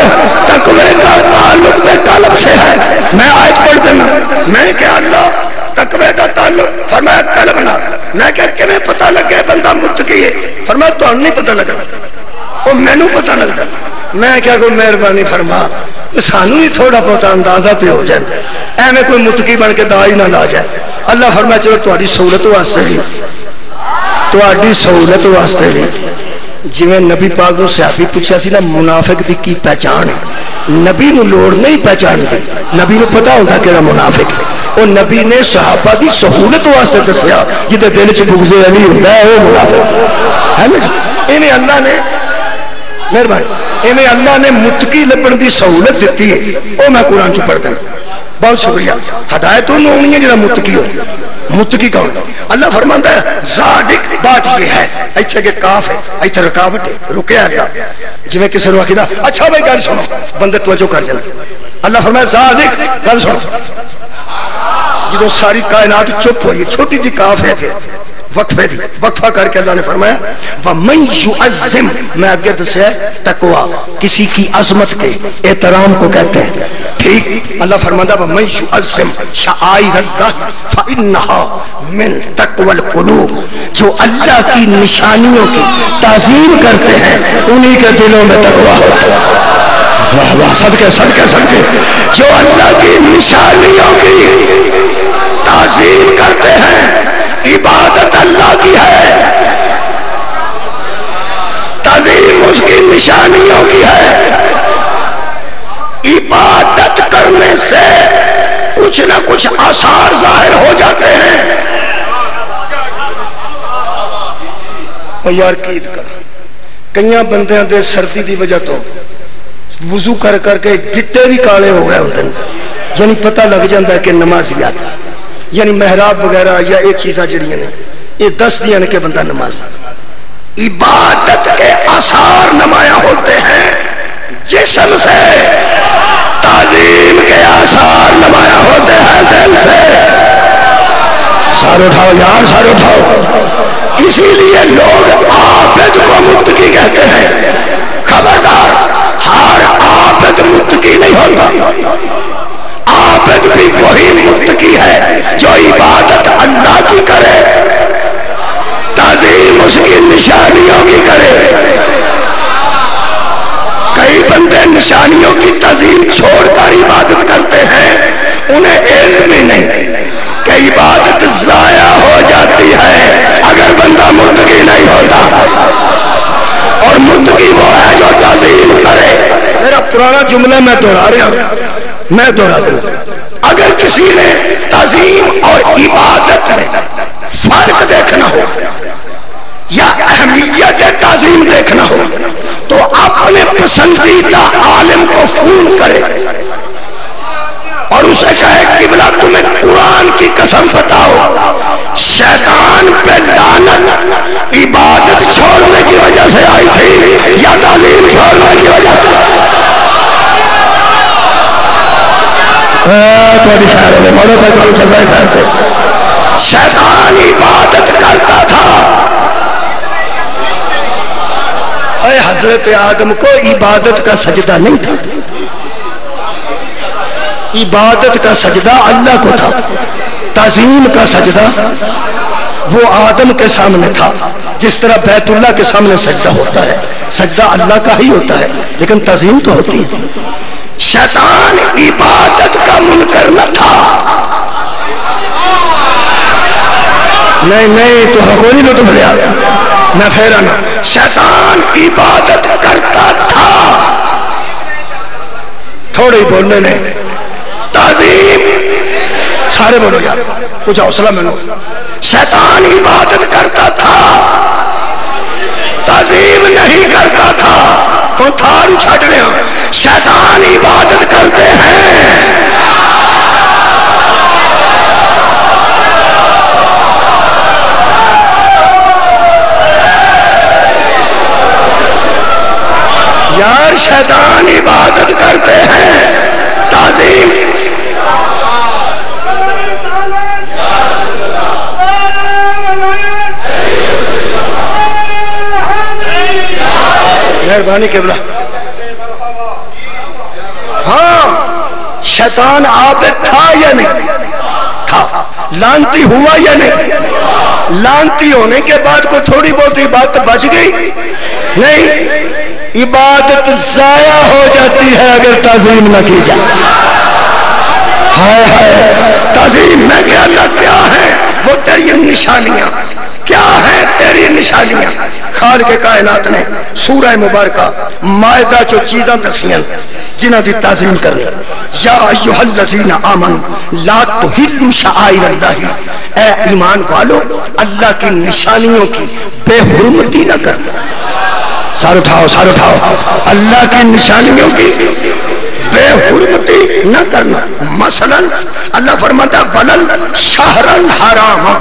तकवे का ताल्लुक तो कलब से है। मैं आज पढ़ देना। मैं क्या अल्लाह, तकवे का ताल्लुक? फरमाया, कलब ना। मैं क्या, किमें पता लगे बंदा मुतकी है? फरमाया तो नहीं पता लगना वो मैनू पता लगता मैं क्या कोई मेहरबानी फरमा। सानू भी थोड़ा बहुत अंदाज़ा तो हो जाए। एवं कोई मुतकी बन के दाई ना ला जाए। अल्लाह फरमाया, चलो थोड़ी सहूलत वास्ते भी। थोड़ी सहूलत वास्ते भी। जिमें नबी पाक ने सियाफी पूछा ना, मुनाफिक की की पहचान है? नबी लोड़ नहीं पहचानती नबी को पता होता कि मुनाफिक है। और नबी ने सहाबा की सहूलत वास्ते दसिया जिदे दिल च बुगजे अली होंगे वो मुनाफिक। है ना जी? इवें अल्लाह ने, मेहरबानी, इवें अल्लाह ने मुतकी लभन की सहूलत दी है। वह मैं कुरान च पढ़ देना। बहुत शुक्रिया। हदायत उन्होंने होनी है जो मुतकी हो मुतकी कौन अल्लाह फरमाता है, जादिक बात ये है इथे के काफ है इथे रुकावट है रुकया गया जिमे किसे नु आखीदा अच्छा भाई, गल सुनो, बंदे तवज्जो कर जल्दी अल्लाह फरमाए जादिक, गल सुनो। सुभान अल्लाह जदों सारी कायनात चुप हुई, छोटी जी काफ है वक्फे दी वक्फा करके अल्लाह ने फरमाया युअज्जिम मैं आगे दसिया तकवा, किसी की अजमत के एहतराम को कहते हैं। ठीक, अल्लाह फरमाता वमन युअज्जिम शाइर अल्लाह फइन्नहा मिन तकवल कुलूब जो अल्लाह की निशानियों की ताजीम करते हैं, उन्हीं के दिलों में तकवा होता है। वाह वाह, सदके सदके सदके। जो अल्लाह की निशानियों की ताजीम करते हैं, इबादत अल्लाह की है। तजीम उसकी निशानियों की है। इबादत करने से कुछ ना कुछ आसार ज़ाहिर हो जाते हैं। यार कीद कर कई बंद सर्दी की वजह तो वज़ू कर करके गिट्टे भी काले हो गए होंगे यानी पता लग जाता है कि नमाजियात यानी मेहराब वगैरह या ये चीजा जड़िया ने ये दस दिया ने कि बंदा नमाज़ इबादत के आसार नमाया होते हैं, जिसम से ताजीम के आसार नमाया होते हैं दिल से। सारे उठाओ यार, सर उठाओ। इसीलिए लोग आबिद को मुत्तकी कहते हैं। खबरदार हर आबिद मुत्तकी नहीं होता। आबिद भी वही मुत्तकी है जो इबादत अल्लाह की करे, ताजीम उसकी निशानियों की करे। कई बंदे निशानियों की तजीम छोड़कर इबादत करते हैं, उन्हें इल्म ही नहीं, कि इबादत जाया हो जाती है, अगर बंदा मुत्तकी नहीं होता। और मुत्तकी वो है जो तजीम करे। मेरा पुराना जुमला मैं दोहरा रहा हूँ। मैं दोहरा दू। अगर किसी ने तजीम और इबादत में फ़र्क देखना हो या अहमियत तजीम देखना हो तो अपने पसंदीदा आलिम को फ़ोन करे और उसे किबला तुम्हें कुरान की कसम बताओ। शैतान पे लानत इबादत छोड़ने की वजह से आई थी या तालीम छोड़ने की वजह से? थोड़ी खैर में तो जजाय शैतान इबादत करता था। अरे हज़रत आदम को इबादत का सजदा नहीं था। इबादत का सजदा अल्लाह को था, तजीम का सजदा वो आदम के सामने था, जिस तरह बैतुल्ला के सामने सजदा होता है, सजदा अल्लाह का ही होता है, लेकिन तजीम तो होती है। शैतान इबादत का मुनकर न था। नहीं नहीं तो हकोरी लुत्फ लिया मैं फेरा ना। शैतान इबादत करता था। थोड़े ही बोलने ने ताजीम। सारे बोलो यार कुछ हौसला मिलो शैतान इबादत करता था, तजीम नहीं करता था। तो थारू छड़ रहे शैतान इबादत करते हैं। यार, शैतान इबादत करते हैं। ताजीम मेहरबानी केवला हाँ शैतान आप था या नहीं? था। लानती हुआ या नहीं? लानती होने के बाद कोई थोड़ी बहुत इबादत बच गई? नहीं। इबादत जाया हो जाती है अगर तजीम न की जाए। हाय हाय। तजीम, में क्या अल्लाह क्या है? वो तेरी निशानियाँ। क्या है तेरी निशानियाँ? खाल के कायनात ने सूरह मुबारक, मायदा जो चीजा दसियाँ जिन्हों की तजीम करनी। या अयुहल्लजीना आमन, ला तुहिल्लु शाइर अल्लाह ए ईमान वालो, अल्लाह की निशानियों की बेहुरमती न करना सर उठाओ सर उठाओ। अल्लाह की निशानियों की बेहुरमती न करना। मसलन, अल्लाह फरमाता, वलन शहरन हरामा।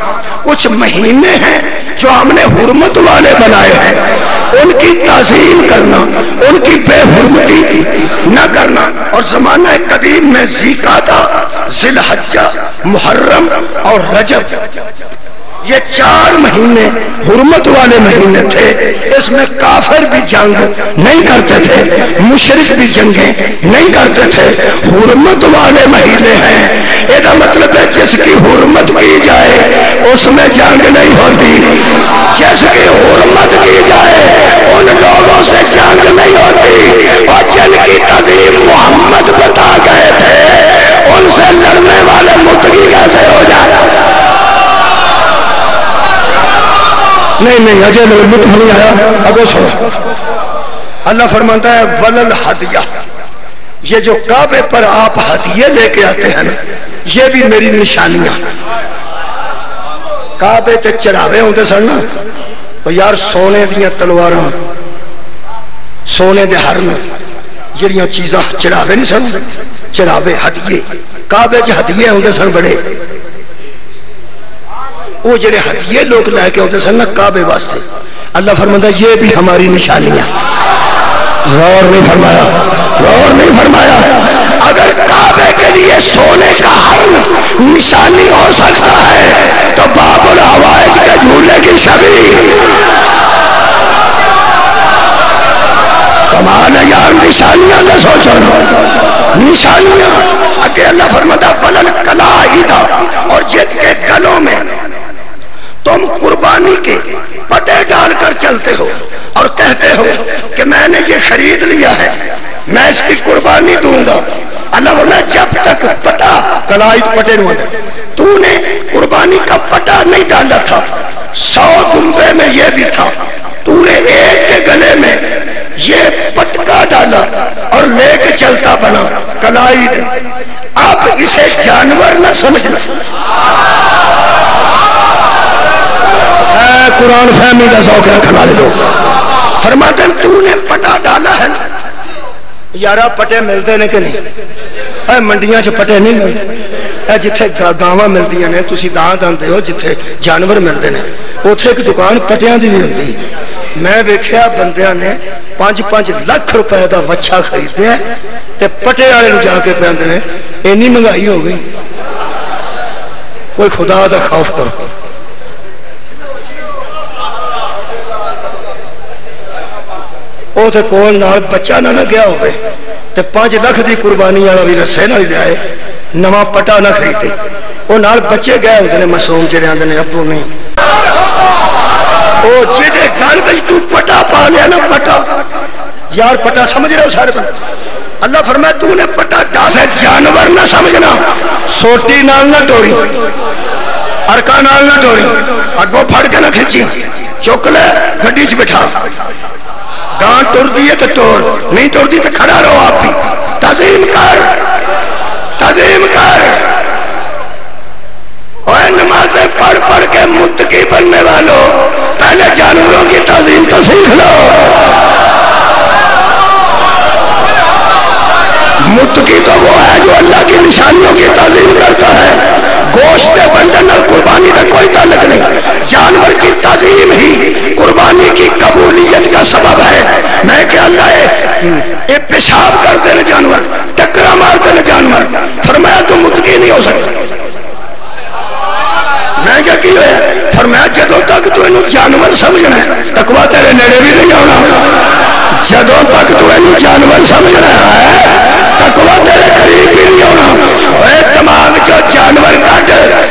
कुछ महीने हैं जो हमने हुरमत वाले बनाए हैं। उनकी तजीम करना, उनकी बेहरमती न करना। और जमाना कदीम में जीका था जिलहजा मुहर्रम और रजब। ये चार महीने हुरमत वाले महीने थे। इसमें काफिर भी जंग नहीं करते थे, मुशरक भी जंगे नहीं करते थे। हुरमत वाले महीने हैं। एदा मतलब है, जिसकी हुरमत की जाए, उसमें जंग नहीं होती। जिसकी हुरमत की जाए, उन लोगों से जंग नहीं होती। और जिनकी तजीम मोहम्मद बता गए थे, उनसे लड़ने वाले मुतकी कैसे हो जाए नहीं नहीं, अजय लुत्फ नहीं आया अगो सुनो अल्लाह फरमाता है, वलल हदिया। ये जो काबे पर आप हदिये लेके आते हैं ना, ये भी मेरी निशानियाँ। काबे ते चढ़ावे होंगे सन ना तो यार सोने दिया तलवार, सोने दे हरन जड़िया चीजा चढ़ावे नहीं सन चढ़ावे हदिये। काबे च हदिये होंगे सन बड़े। वो जड़े हथिये लोग लैके आते सन ना काबे वास्ते। अल्लाह फरमाता ये भी हमारी निशानियाँ। गौर नहीं फरमाया, गौर नहीं फरमाया। अगर काबे के लिए सोने का हर निशानी हो सकता है तो बाबुल हवाइज के झूले की छवि। कमाल है यार, निशानियाँ का सोचो निशानियाँ। अगे अल्लाह फरमाता बलन कला ही था और जिनके गलों में तुम कुर्बानी के पटे डालकर चलते हो और कहते हो कि मैंने ये खरीद लिया है। मैं इसकी कुर्बानी दूँगा। अल्लाह ने जब तक पटा कलाई पटे तूने कुर्बानी का पटा नहीं डाला था। सौ दुम्बे में यह भी था। तूने एक के गले में ये पटका डाला और लेके चलता बना कलाई अब इसे जानवर न समझना। कुरान फहमी का शौक रखने वाले लोग। फरमाते तूने पटा डाला है। यारा, पटे मिलते ने कि नहीं? मंडिया च पटे नहीं मिलते। जिथे गावां मिलदियाँ ने, तुसी दां दंदे हो, जिथे जानवर मिलते हैं उथे एक दुकान पटिया की भी होंगी मैं वेख्या, बंदियाँ ने पाँच पाँच लख रुपए का वच्छा खरीदया ते पटे वाले जाके पे इन्नी महँगाई हो गई। कोई खुदा का खौफ करो। कोल नाल बच्चा ना ना गया हो पाँच लख की कुर्बानी वाला भी रस्से ना लिया नवा पटा ना खरीदे वो नाल बच्चे गए होते हैं मासूम जड़े आते हैं अबू नहीं तू ना पटा जानवर ना समझना सोटी नाल ना ना अगो फड़ ना खिंची चुक ले गड्डी च बिठा गां टुरदी है तो टोर नहीं टुरदी तो खड़ा रहो आप भी। तजीम कर तजीम कर। नमाजें पढ़ पढ़ के मुद्द मुत्तकी बनने वालों, पहले जानवरों की तजीम तो सीख लो। मुत्तकी तो वो है जो अल्लाह की निशानियों की तजीम करता है। गोश्त बंटन और कुर्बानी का कोई ताल्लुक नहीं। जानवर की तजीम ही कुर्बानी की कबूलियत का सबब है। मैं क्या अल्लाह पेशाब करते हैं जानवर, टकरा मारते हैं जानवर। फरमाया तो मुतकी नहीं हो सकता। मैं क्या की है? फरमाया जो तक तू इन जानवर समझना है, तकवा तेरे नेड़े भी नहीं आना। जो तक तू इन जानवर समझना है, तकवा तेरे करीब भी नहीं आना दिमाग चो जानवर कट,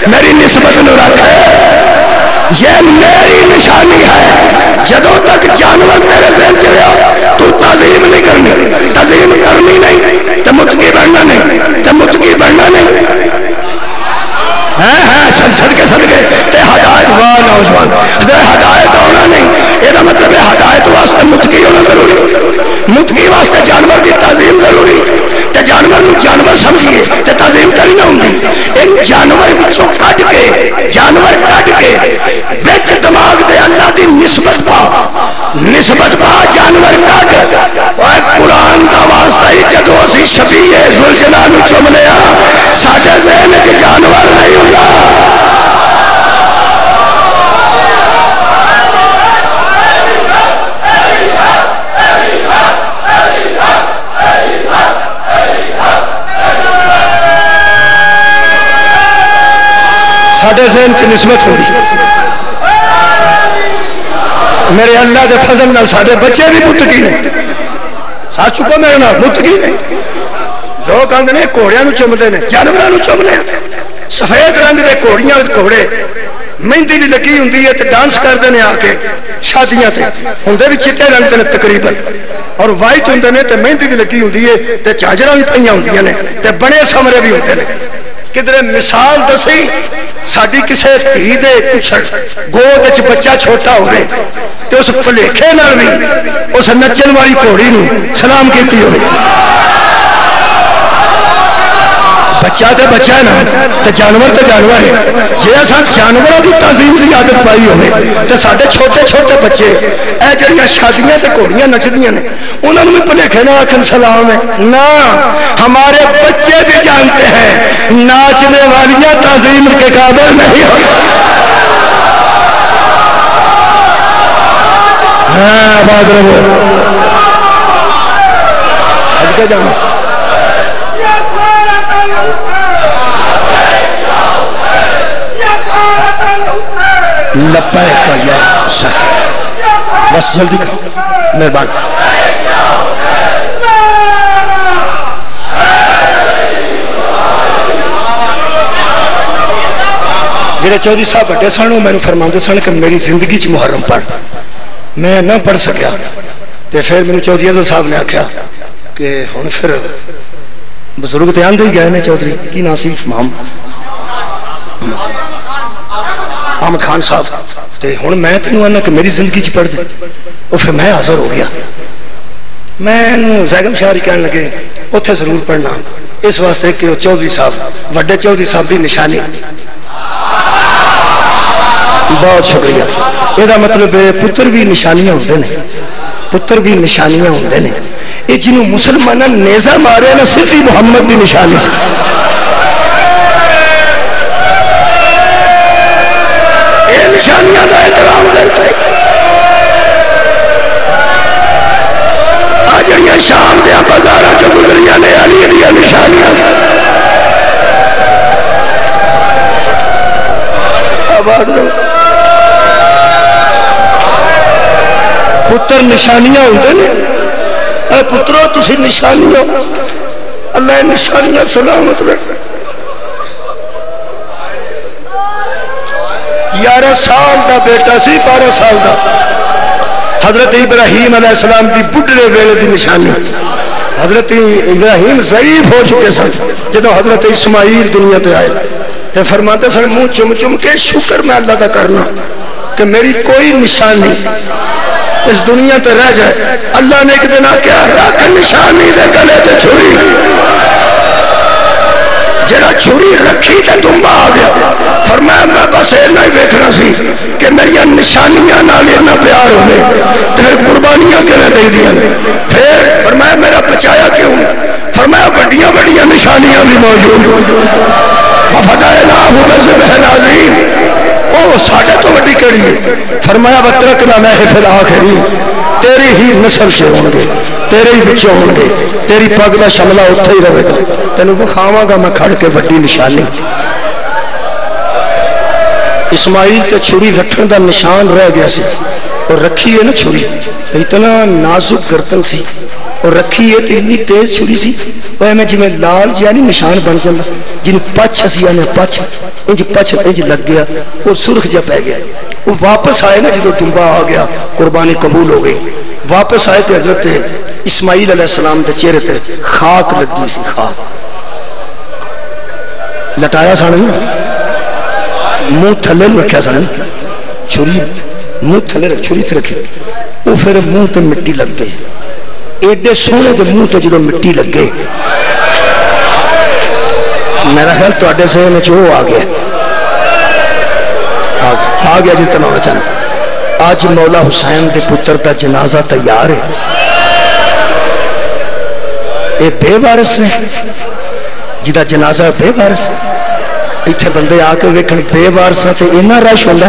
मेरी निस्बत न रख। ये मेरी निशानी है। जदों तक जानवर तेरे से चलिया तू तजीम नहीं करनी। तजीम करनी नहीं तो मुतकी बढ़ना नहीं तो मुतकी बढ़ना नहीं। है है सदके सदके। होना ज़रूरी मुफ़्त की वास्ते जानवर की तजीम ज़रूरी। तो जानवर को जानवर समझिए तो तजीम करी ना होंगी इन जानवर पिछों कट के, जानवर कट के बिच दिमाग के अल्लाह की निस्बत पा। निस्बत पा, जानवर कट और कुरान का वास्ता ही जो असि छपीए सुलझना चुमने साढ़े जहन च जानवर नहीं होंगे साढ़े जहन च नस्बत होंगी मेरे अल्लाह के फजल न साढ़े बच्चे भी मुतकी ने। सच चुको मेरे ना मुतकी ने। लोग आते ने, घोड़िया चुमते हैं जानवरों चुमने सफ़ेद रंग के घोड़िया घोड़े, मेहंदी भी लगी होंगी है तो डांस करते हैं आके शादियाँ से होंगे भी चिट्टे रंग ने तकरीबन। और वाइट होंगे ने तो मेहंदी भी लगी होंगी है तो चाजर भी पई होंगे ने बने समरे भी होंगे ने। किधरे मिसाल दसी ਤੇ ਬਣੇ ਸਮਰੇ ਵੀ ਹੁੰਦੇ ਨੇ ਕਿਧਰੇ ਮਿਸਾਲ ਦਸੀ ਸਾਡੀ ਕਿਸੇ ਧੀ ਦੇ ਕੁਛ ਗੋਦ ਵਿੱਚ ਬੱਚਾ ਛੋਟਾ ਹੋਵੇ ਤੇ ਉਸ ਭਲੇਖੇ ਨਾਲ ਵੀ ਉਸ ਨੱਚਣ ਵਾਲੀ ਘੋੜੀ ਨੂੰ ਸਲਾਮ ਕੀਤੀ ਹੋਵੇ ਬੱਚਾ ਤੇ ਬੱਚਾ ਹੈ ਨਾ ਤੇ ਜਾਨਵਰ ਤੇ ਜਾਨਵਰ ਹੈ ਜੇ ਅਸਾਂ ਜਾਨਵਰਾਂ ਦੀ ਤਾਜ਼ੀਮ ਦੀ ਆਦਤ ਪਾਈ ਹੋਵੇ ਤੇ ਸਾਡੇ ਛੋਟੇ ਛੋਟੇ ਬੱਚੇ ਇਹ ਜਿਹੜੀਆਂ ਸ਼ਾਦੀਆਂ ਤੇ ਘੋੜੀਆਂ ਨੱਚਦੀਆਂ ਨੇ उन्होंने भी भुलेखे ना आखन सलाम है। ना, हमारे बच्चे भी जानते हैं, नाचने वाली तजीम के काबिल नहीं हो हाँ बात रहो। सबके जाना। लपे का या बस जल्दी करो। मेहरबान। ਜਿਹੜੇ ਚੌਧਰੀ ਸਾਹਿਬ ਵੱਡੇ ਸਨ, ਉਹ ਮੈਨੂੰ ਫਰਮਾਉਂਦੇ ਸਨ ਕਿ ਮੇਰੀ ਜ਼ਿੰਦਗੀ 'ਚ ਮੁਹਰਮ ਪੜ ਮੈਂ ਨਾ ਪੜ ਸਕਿਆ। ਤੇ ਫਿਰ ਮੈਨੂੰ ਚੌਧਰੀ ਅਜ਼ਰ ਸਾਹਿਬ ਨੇ ਆਖਿਆ ਕਿ ਹੁਣ ਫਿਰ ਬਜ਼ੁਰਗ ਤੇ ਆਂਦੇ ਹੀ ਗਏ ਨੇ ਚੌਧਰੀ। ਕੀ ਨਾਂ ਸੀ? ਮਾਮ ਅਹਿਮਦ ਖਾਨ ਸਾਹਿਬ। ਤੇ ਹੁਣ ਮੈਂ ਤੈਨੂੰ ਆਨਾ ਕਿ ਮੇਰੀ ਜ਼ਿੰਦਗੀ 'ਚ ਪੜ ਦੇ। ਉਹ ਫਿਰ ਮੈਂ ਹਾਜ਼ਰ ਹੋ ਗਿਆ। ਮੈਨੂੰ ਜ਼ੈਗਮ ਸ਼ਾਰੀ ਕਹਿਣ ਲੱਗੇ, ਉੱਥੇ ਜ਼ਰੂਰ ਪੜਨਾ ਇਸ ਵਾਸਤੇ ਕਿ ਉਹ ਚੌਧਰੀ ਸਾਹਿਬ, ਵੱਡੇ ਚੌਧਰੀ ਸਾਹਿਬ ਦੀ ਨਿਸ਼ਾਨੀ बहुत शुक्रिया। यदा मतलब पुत्र भी निशानियाँ होंगे ने। पुत्र भी निशानियाँ होंगे ने। ये जिन्होंने मुसलमान नेजा मारे ना सीधी मुहम्मद की निशानी से। निशानियाँ आ जड़िया शाम दया बाजारा पुत्र निशानियाँ होंगे अरे पुत्रो तुम निशानी हो अल्लाह निशानियाँ सलामत रख। ग्यारह साल का बेटा सी, बारह साल का हज़रत इब्राहिम अलैहिस्सलाम की बुढ़े वेले की निशानी हज़रत इब्राहिम जईफ हो चुके सन जो हज़रत इसमाइल दुनिया से आए। तो फरमाते सन, मुँह चुम चुम के शुक्र मैं अल्लाह का करना, कि मेरी कोई निशानी इस दुनिया ते रह जाए। अल्लाह ने एक दिन आख्या रख निशानी दे गले ते छुरी। जरा छुरी रखी तो दुम्बा आ गया। फरमाया, मैं बस इना ही वेखना सी कि मेरी निशानियाँ नाल इतना प्यार हो तो फिर कुर्बानियाँ किवें दे दियाँ फिर फरमाया, मेरा बचाया क्यों? फरमाया बड़िया बड़िया निशानियाँ भी मौजूद। फदाए ना हो वैसे बहन साढ़े तो मैं फिर आखिरी। तेरी ही नस्ल का शमला रहेगा तेन वड्डी निशानी। इस्माइल ते छुरी रखने का निशान रह गया सी। और रखी है ना छुरी? तो इतना नाजुक गर्दन सी। और रखी है तो इन्नी तेज छुरी सी। वह मैं जिमें लाल जहा नहीं निशान बन जाता जिन्हें पछ असी आने पछ इंज पछ इंज लग गया, और सुरख जा पै गया। वो वापस आए ना जो दुम्बा आ गया, कुर्बानी कबूल हो गई। वापस आए तो हज़रत इस्माइल अलैहिस्सलाम के चेहरे पे खाक लगी सी, खाक। लटाया सन मुँह थले रखा सन छुरी, मुँह थले रख, छुरी थे रखी। वो फिर मुँह ते मिट्टी लग गई। एडे सोहने के मुँह ते जो मिट्टी लग गई। मेरा ख्याल थोड़े सहन च आ गया। आ गया, गया जितना चंद अज मौला हुसैन के पुत्र का जनाजा तैयार है। ये बेवारस ने जिदा जनाजा बेवारस इतने बंदे आके वेखन बेवारस तो इन्ना रश होंगे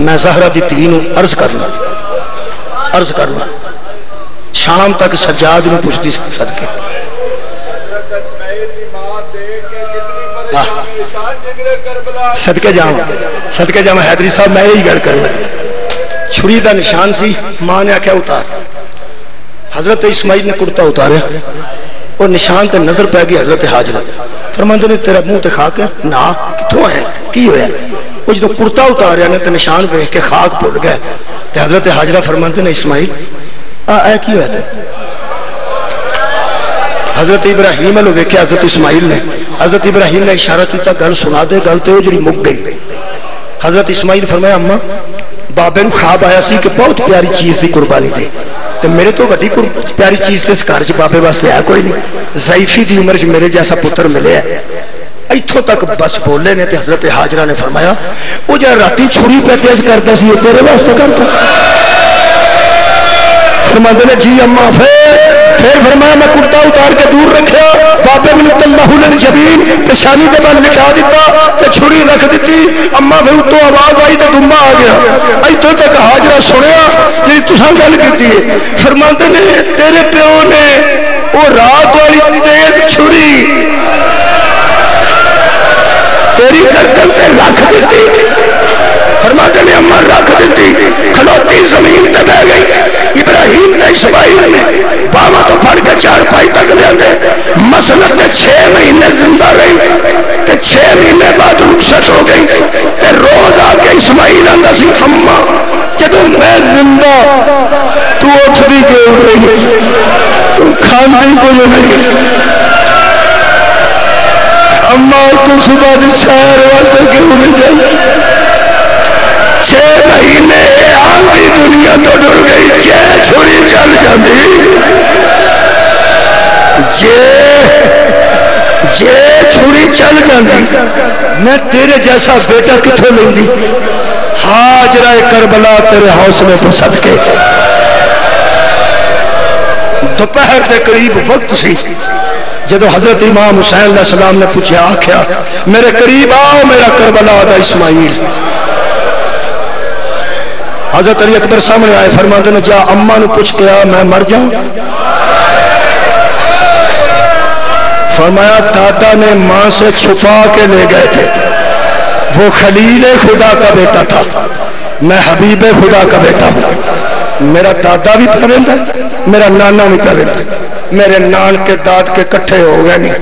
मैं जहरा की धी अर्ज़ करना अर्ज़ करना शाम तक सजाद में पुछती सदके। सदके जावा। सदके जावा, हैदरी साहब, मैं यही गल करना छुरी का निशान सी, माँ ने आख्या उतार। हज़रत इस्माइल ने कुर्ता उतारे और निशान ते नज़र पै गई हज़रत हाजरा। फरमाते ने, तेरा मुँह ते खा के ना कितों है की होया? वो जो कुर्ता उतारिया ने तो निशान वेख के खाक भुल गए। तो हज़रत हाजरा फरमाते ने, इस्माइल हज़रत इब्राहिम वेख्या हज़रत इस्माइल ने। हज़रत इब्राहिम ने इशारा किया गल सुना दे, गल तो जी मुक गई। हज़रत इस्माइल फरमाया, अम्मा, बाबे ख्वाब आया सी कि बहुत प्यारी चीज़ की कुर्बानी दे। तो मेरे तो वही प्यारी चीज़ तो इस घर च बाबे वास्ते है कोई नहीं जईफी की उम्र च मेरे जैसा पुत्र मिले है। इतों तक बस बोले ने हज़रत हाजरा ने फरमाया वो जरा राती छुरी पे तेज करता सी तेरे वास्ते करता फरमाते ने, जी अम्मा, फिर फिर फरमाया, मैं कुर्ता उतार के दूर रखा, बाबे मैंने ज़मीन ते शानी के बल लिटा दिता ते छुरी रख दी अम्मा, फिर उतो आवाज़ आई तो दुम्बा आ गया। इतों तक हाजरा सुनिया जी तुसा गल की फरमाते ने, तेरे प्यो ने वो रात वाली तेज छुरी तेरी गर्दन पे रख दी फरमाते ने, अम्मा, रख दी खलोती ज़मीन पे बह गई। इब्राहिम ने इस्माइल ने बाबा तो फड़ के चार पाई तक लिया मसलत ने छह महीने ज़िंदा रही। ते छह महीने बाद रुखसत हो गई। ते रोज आके इस्माइल आंदा सी, अम्मा, जदों मैं ज़िंदा, तू उठदी क्यों रही तू खांदी क्यों नहीं? अम्मा तो सुबह की सैर वास्ते क्यों नहीं गई? छह महीने आंधी दुनिया तो डर गई छुरी चल जाती। जे जे छुरी चल जाती। मैं तेरे जैसा बेटा कितों लेंदी हाजरा करबला तेरे हौसले तो सदके। दोपहर के करीब वक्त सी जो हज़रत इमाम हुसैन सलाम ने पूछा आख्या, मेरे करीब आओ मेरा करबला दा इस्माइल हज़रत अली अकबर सामने आए फरमाते ने, जा, अम्मा ने पूछ के आ, मैं मर जाऊँ। फरमाया, दादा ने माँ से छुपा के ले गए थे। वो खलील खुदा का बेटा था। मैं हबीब खुदा का बेटा हूँ। मेरा दादा भी पवेंदा मेरा नाना भी पवेंदा मेरे नान के दाद के कट्ठे हो गए नहीं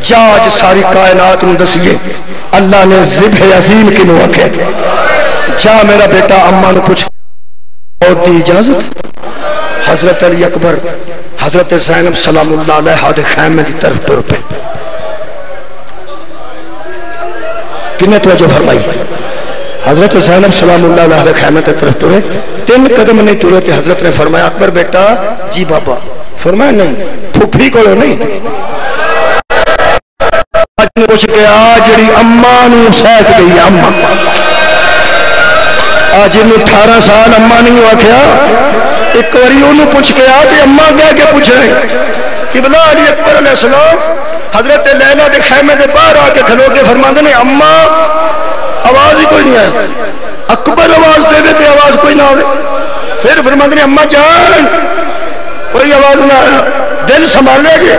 जा अज सारी कायनात में दसीए, अल्लाह ने जिब अजीम कि आखे जा मेरा बेटा अम्मा ने पूछ की इजाज़त? हज़रत अली अकबर, हज़रत जैनब सलाम खैमे की तरफ़ तुर पे किन्ने तवज्जो फरमाई? हज़रत जैनब सलाम खैमे की तरफ़ तुरे। तीन कदम नहीं तुरे तो हज़रत ने फरमाया, अकबर बेटा, जी बाबा। फरमाया, नहीं, फुफी को नहीं। पूछ आ जी अम्मा सहक गई अम्मा। इन अठारह साल अम्मा नहीं आख्या। एक बारी ओनू पूछ के आ अम्मा कह के पूछ रहे किबला अली अकबर सलाम हज़रत लैला के खैमे के बाहर आके खलो के फरमाते ने, अम्मा, आवाज़ ही कोई नहीं आया। अकबर आवाज़ दे दे आवाज़ कोई ना हो फिर फरमाते ने, अम्मा जान, कोई आवाज़ ना आया। दिल संभाले जी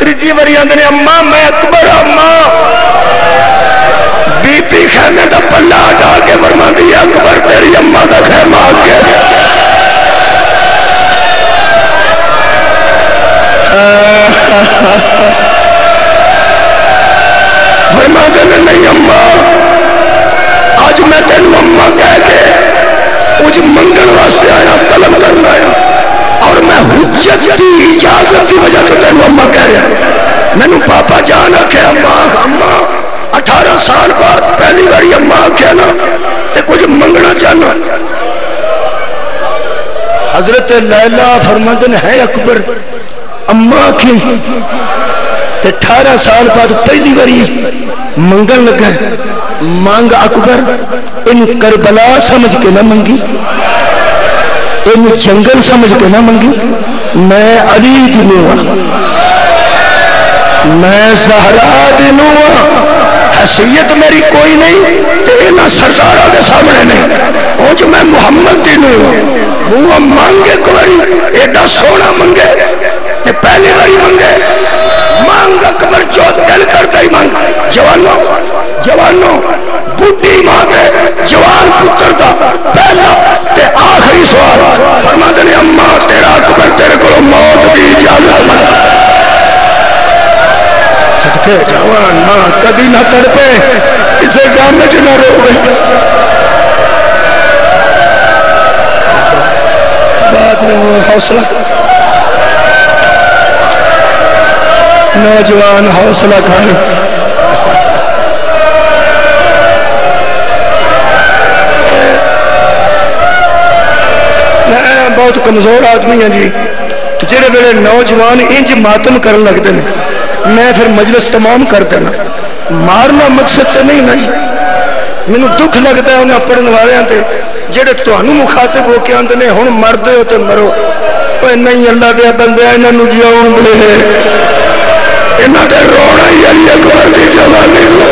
तीजी बारी आते अम्मा, मैं अकबर अम्मा। बीपी खेमे का पला हटा के फरमा दी अकबर, तेरी अम्मा का खेमा अगे फरमा देने नहीं अम्मा, आज मैं तेन अम्मा कह के कुछ मंगन वास्ते आया, कलम करना आया, और मैं हुज्जत की इजाज़त की वजह से तेन अम्मा कह रहा मैनू पापा जान आखे, अम्मा अम्मा अठारह साल बाद पहली बार अम्मा आख्या ना कुछ मंगना चाहना? हज़रत लैला फरमंदन है अकबर, अम्मा आखी अठारह साल बाद पहली बारी मंगन लगा मंग अकबर इन करबला समझ के ना मंगी। इन जंगल समझ के ना मंगी। मैं अली दिनू मैं जहरा दिनू हैसियत मेरी कोई नहीं तो इन्होंने सरदारों के सामने नहीं। उंज मैं मुहम्मद दिनू मुँह मंग एक बारी, एडा सोना मंगे, ते पहली बारी मंगे। मांग अकबर जो दिल करता ही मांग। जवानों जवानों बुढ़ी माँ के जवान पुत्र का पहला ते आखिरी सवाल। फरमाते ने, अम्मा, तेरा अकबर तेरे को मौत की इजाज़त मंग। सदके जवान ना, कदी ना तड़पे। इसे गाने च ना रोवे। बात में वो हौसला नौजवान हौसला कर। बहुत कमज़ोर आदमी हाँ जी। जेड़े वेले नौजवान इंज मातम कर लगते हैं मैं फिर मजलिस तमाम कर देना मारना मकसद तो नहीं ना जी मैनू दुख लगता है उन्हें पढ़ने वाले ते जेड़े ਤੁਹਾਨੂੰ ਮੁਖਾਤਬ ਹੋ ਕੇ ਆਂਦੇ ਨੇ ਹੁਣ ਮਰਦੇ ਹੋ ਤੇ ਮਰੋ ਓਏ ਨਹੀਂ ਅੱਲਾ ਦੇ ਬੰਦੇ ਇਹਨਾਂ ਨੂੰ ਜਿਉਣ ਦੇ ਇਹਨਾਂ ਦੇ ਰੋਣਾ ਹੀ ਅਲੀ ਅਕਬਰ ਦੀ ਜਵਾਨੀ ਨੂੰ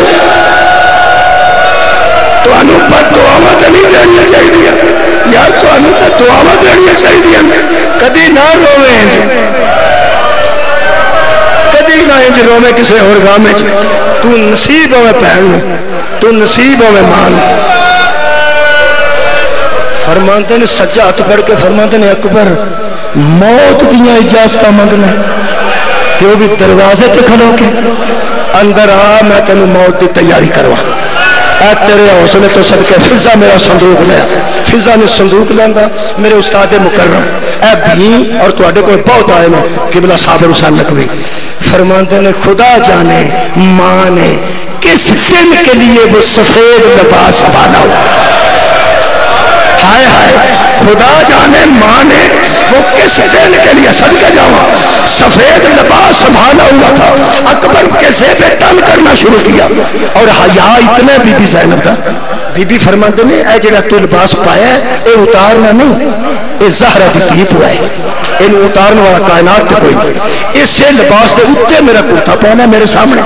ਤੁਹਾਨੂੰ ਪਰ ਦੁਆਵਾਂ ਤੇ ਨਹੀਂ ਦੇਣੀਆਂ ਚਾਹੀਦੀਆਂ ਯਾਰ ਤੁਹਾਨੂੰ ਤਾਂ ਦੁਆਵਾਂ ਦੇਣੀਆਂ ਚਾਹੀਦੀਆਂ ਕਦੀ ਨਾ ਰੋਵੇ ना इंज रोवे किसी होर गाँव में तू नसीब होवे भैन तू नसीब होवे माँ फरमाते ने सज्जा हथ फड़ के फरमाते ने अकबर मौत दिया इजाज़त मंगना तो भी दरवाजे ते खलो के अंदर आ मैं तेन मौत की तैयारी करवा तेरे हौसले तो सदके फिजा मेरा संदूक लिया फिजा ने संदूक लादा मेरे उस्ताद मुकर्रम ए भी और तो बहुत आए हैं किबला साबर हुसैन नकवी फरमाते ने खुदा जाने माँ ने किस दिन के लिए वो सफ़ेद लिबास बाना हाय हाय। खुदा जाने माँ ने वो किस दिन के लिए सदके जावा सफ़ेद लिबास संभाला हुआ था। अकबर कैसे पे तन करना शुरू किया। और हया, इतने बीबी जैनब का बीबी फरमाते ने ए जेड़ा तू लिबास पाया ये उतारना नहीं ये जहरा दी धी पुआ है इन उतारने वाला कायनात कोई नहीं। इसे लिबास के उत्ते मेरा कुर्ता पाना मेरे सामने।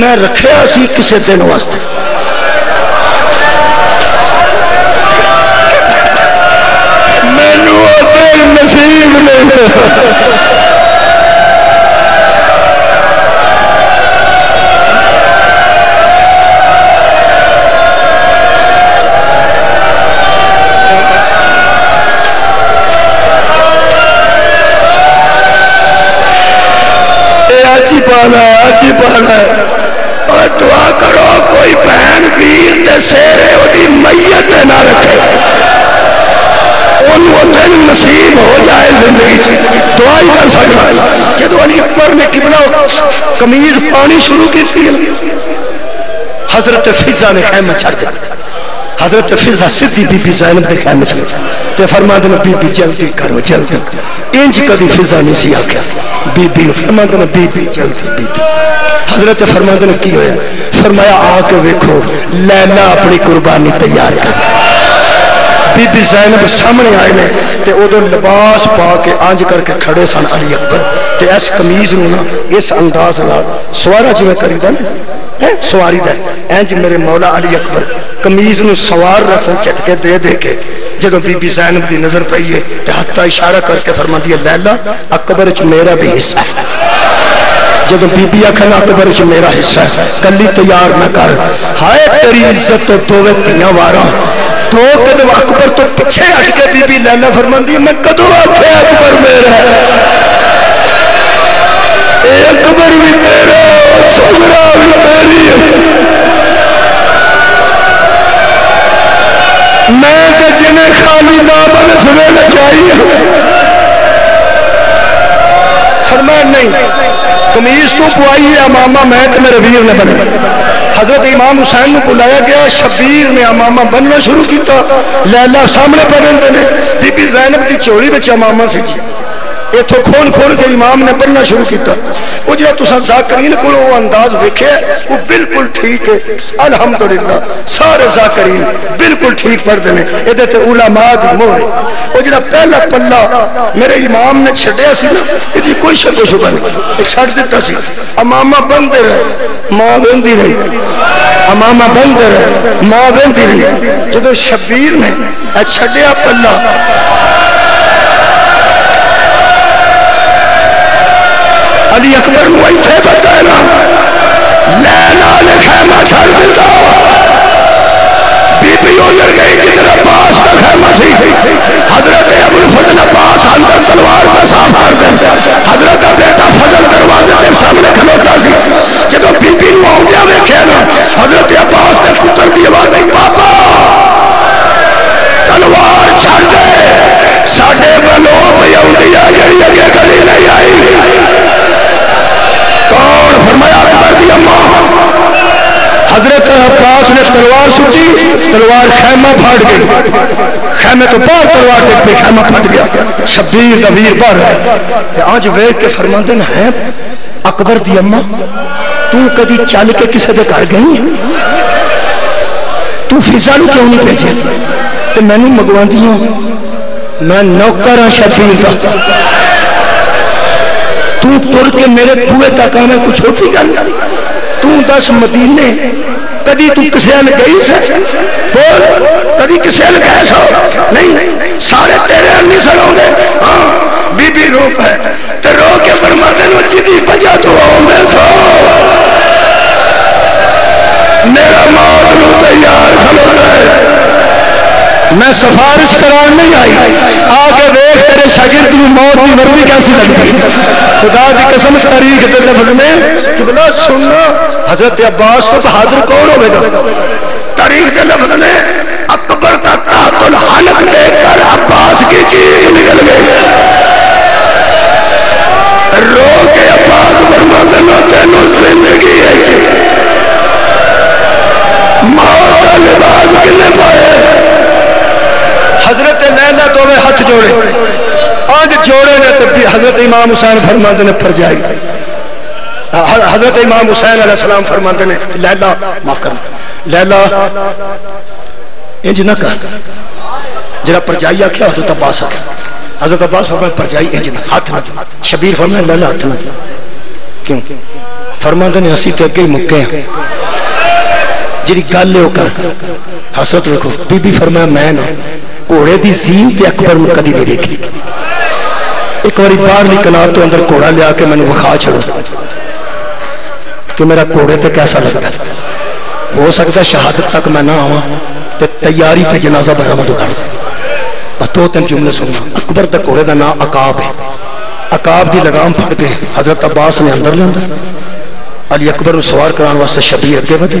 मैं रखिया सी किसी दिन वास्ते। नसीब नहीं पाना आज पाना दुआ करो, कोई बहन वीर ते सेरे ओदी मैयत ना रखे। दिन नसीब हो जाए ज़िंदगी कर सकता जो अली अकबर ने किबला कमीज पानी शुरू की हज़रत फिजा ने हज़रत फिजा बीबी जैनब ने बीबी, जल्दी करो, जल्दी। इंज कदी फिजा नहीं सी आख्या। बीबी बीबी, जल्दी, बीबी। हज़रत फरमाते ने, की होया? फरमाया, आके वेखो, लैला अपनी कुर्बानी तैयार कर। बीबी जैनब सामने आए ने, ते उदो लिबास पा के अंज करके खड़े सन अली अकबर। ते इस कमीज में ना, इस अंदाज न सवारा जिमें करीदा ना? सवारी द? इंज मेरे मौला अली अकबर, कमीज में सवार रसन झटके दे दे के जो बीबी जैनब की नज़र पई है तो हत्ता इशारा करके फरमाती है लैला, अकबर च मेरा भी हिस्सा है। जब बीबी आखन, अकबर च मेरा हिस्सा है। कली तैयार न कर। हाय तेरी इज़्ज़त तो दोवे तिया वारा। दो कदम अकबर तो पीछे हट के बीबी लैला फरमाती मैं कदों आखे अकबर मेरा? अकबर भी तेरा भी तेरी। मैं तो जिन्हें खाली सवेरे चाहिए। फरमाया नहीं, कमीज तू पुआई है, मामा, मैं तो मेरे वीर ने बने। हज़रत इमाम हुसैन बुलाया गया शबीर ने अमामा बनना शुरू किया। लैला सामने पड़े ने, बीबी जैनब की चोली में अमामा सी इतों खोल खोल के इमाम ने बनना शुरू किया। वो जो जाकरीन को अंदाज वेखे वो बिल्कुल ठीक है अलहमदुलिल्लाह सारे जाकरीन बिल्कुल ठीक पढ़ते हैं ये पहला पल्ला मेरे इमाम ने छड़िया कोई शक नहीं छड़ अमामा बनते रहे माँ बहती रही अमामा बनते रहे माँ बहती रही जो शबीर ने छड़िया अली अकबर दिता बीबी उधर गई हज़रत अबुल फजल अंदर तलवार का साफ़ कर हज़रत का बेटा फजल दरवाजे के सामने खलोता सी। जो बीबी आउंदिया ना, हज़रत अब्बास पुत्र की आवाज़ आई पापा, तलवार छड़ दे। अगे नहीं आई। हज़रत अब्बास ने तलवार सुटी तलवार खैमा फाट गई। खैमे तो बाहर तलवार पे खैमा फट गया। शब्बीर का वीर बाहर अज वेख के फरमाते है, अकबर दी अम्मा, तू कदी चल के किसी के घर गई? तू फिजा क्यों नहीं भेजे? तो मैनू मंगवाती हूँ मैं नौकर हाँ शब्बीर का तू तुर के मेरे बूहे तक आवे, कुछ छोटी गल तू दस मदीने, कदी तू किसे गई से? बोल, कदी किसे गए सो? नहीं, सारे तेरे नहीं सुनाओगे हाँ बीबी रूप है, ते रो के फरमाते नो जिदी वजह तो आਉਂਦੇ सो। मेरा मौत नु तैयार खलोता है। मैं सिफारिश कराने नहीं आई। आके देख तेरे शागिर्द की मौत की वर्दी कैसी लगती खुदा की कसम तारीख के लफ्ज में कि बोला, सुनना, हज़रत अब्बास को बहादुर कौन होगा? तारीख के लफ्ज में अकबर का तातुल हलक देखकर अब्बास की चीख निकल गई। रो के अब्बास फरमा देना तेन ज़िंदगी है मौत का लिबास किन्ने पाए? हज़रत नैना दोवे हाथ जोड़े। आज जोड़े ने तो हज़रत इमाम हुसैन फरमाते ने फर जाएगी हज़रत इमाम हुसैन सलाम फरमाते ने, लैला, माफ़ कर लैला, इंज ना कर। जरा परजाई आख्या, हज़रत अब्बास आख्या। हज़रत अब्बास फरमाए परजाई इंज ना हाथ ना शबीर फरमाए लैला, हाथ ना क्यों? फरमाते ने, असि तो अगे ही मुक्के हैं। जी गल हसरत देखो, बीबी फरमाया, मैं ना। घोड़े की सीन ते अकबर में कदी नहीं देखी। एक बार बाहर निकला तो अंदर घोड़ा लिया के मैंने विखा छो कि मेरा घोड़े ते कैसा लगता हो सकता शहादत तक मैं ना आवा तो तैयारी ते जनाजा बरामद कर दो तीन जुमले सुनना, अकबर के घोड़े का नाम अकाब है अकाब की लगाम फट के हज़रत अब्बास ने अंदर लिया अली अकबर सवार कराने वास्ते शबीर अगे बढ़े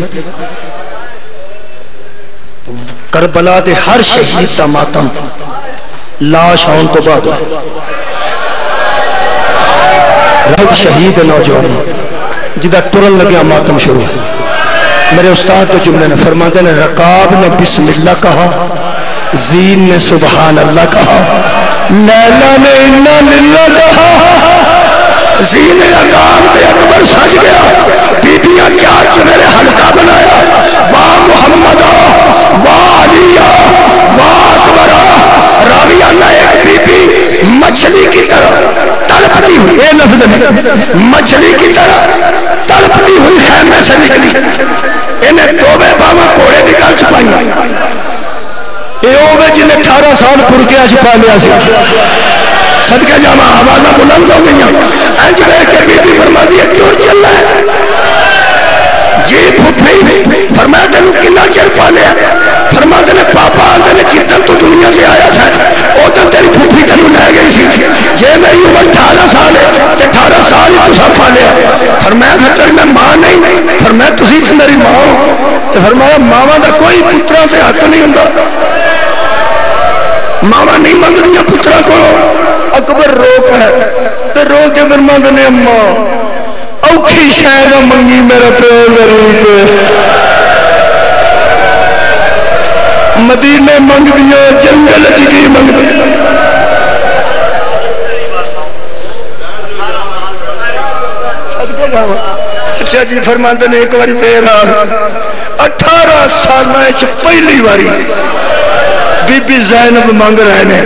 करबला के हर शहीद का मातम। लाश आने तो बाद शहीद नौजवान। जिदा तुरन लगे मातम शुरू। मेरे उस्ताद के जुमले ने फरमाते ने, रकाब ने बिस्मिल्लाह कहा, जीन ने सुबहान अल्लाह कहा, लैला ने इन्ना लिल्ला कहा, जीन अकाब से अकबर सज गया। बीबियाँ चार चुनेरे हल्का बनाया वाह अकबरा एक बीबी मछली की तरह तड़पती हुई। ये लफ्ज में मछली की तरह तड़पती हुई खैमे से निकली। इन्हें दोवे बाबा घोड़े की गल छुपाई। ये जिन्हें अठारह साल पुरकिया छुपा लिया सदके जावा आवाजा बुलंद हो गई अंज देख के बीबी फरमा दी टूर चल रहा है। जी फुफी फरमाया तेन किन्ना चिर पालिया फरमा ने पापा आते ने तू दुनिया से आया सा उदन तेरी फुफी तेन लै गई सी जे मेरी उम्र अठारह साल है तो अठारह साल ही तुसा पालिया फरमाया फिर तेरी मैं माँ नहीं फरमाया तुम मेरी माँ हो तो फरमाया मावा का कोई पुत्रा से हक नहीं होंगे मावा नहीं मंगदिया पुत्रा को अकबर है तो रो के फिर मंगने अम्मा औखी शायद मंगी मेरा प्यो गरीब मदीने मंग दिया जंगल ची मंग चाचा जी फरमाते ने एक बार फिर अठारह साल पहली बारी बीबी जैनब मंग रहे ने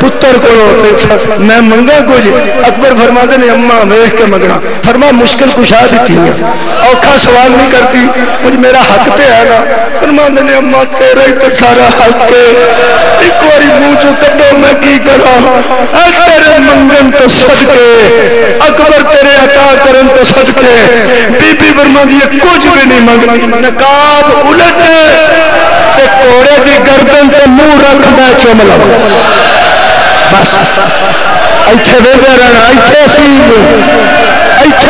पुत्र को मैं मंगा कुछ अकबर फरमाते ने अम्मा, वेख के मंगना। फरमा मुश्किल कुशा दी औखा सवाल नहीं करती। कुछ मेरा हक तो है ना। फरमाते ने अम्मा, तेरा ही तो सारा हक है। एक बार मुँह चो कटो मैं की करा? तेरे मंगन तो सदके। अकबर तेरे अता करन तो सदके। बीबी वर्मा दी कुछ भी नहीं मंगती। नकाब उलट। घोड़े की गर्दन से मुँह रख मैं चुम लवा बस। इतने वेंदे रहना इतने असीम। हज़रत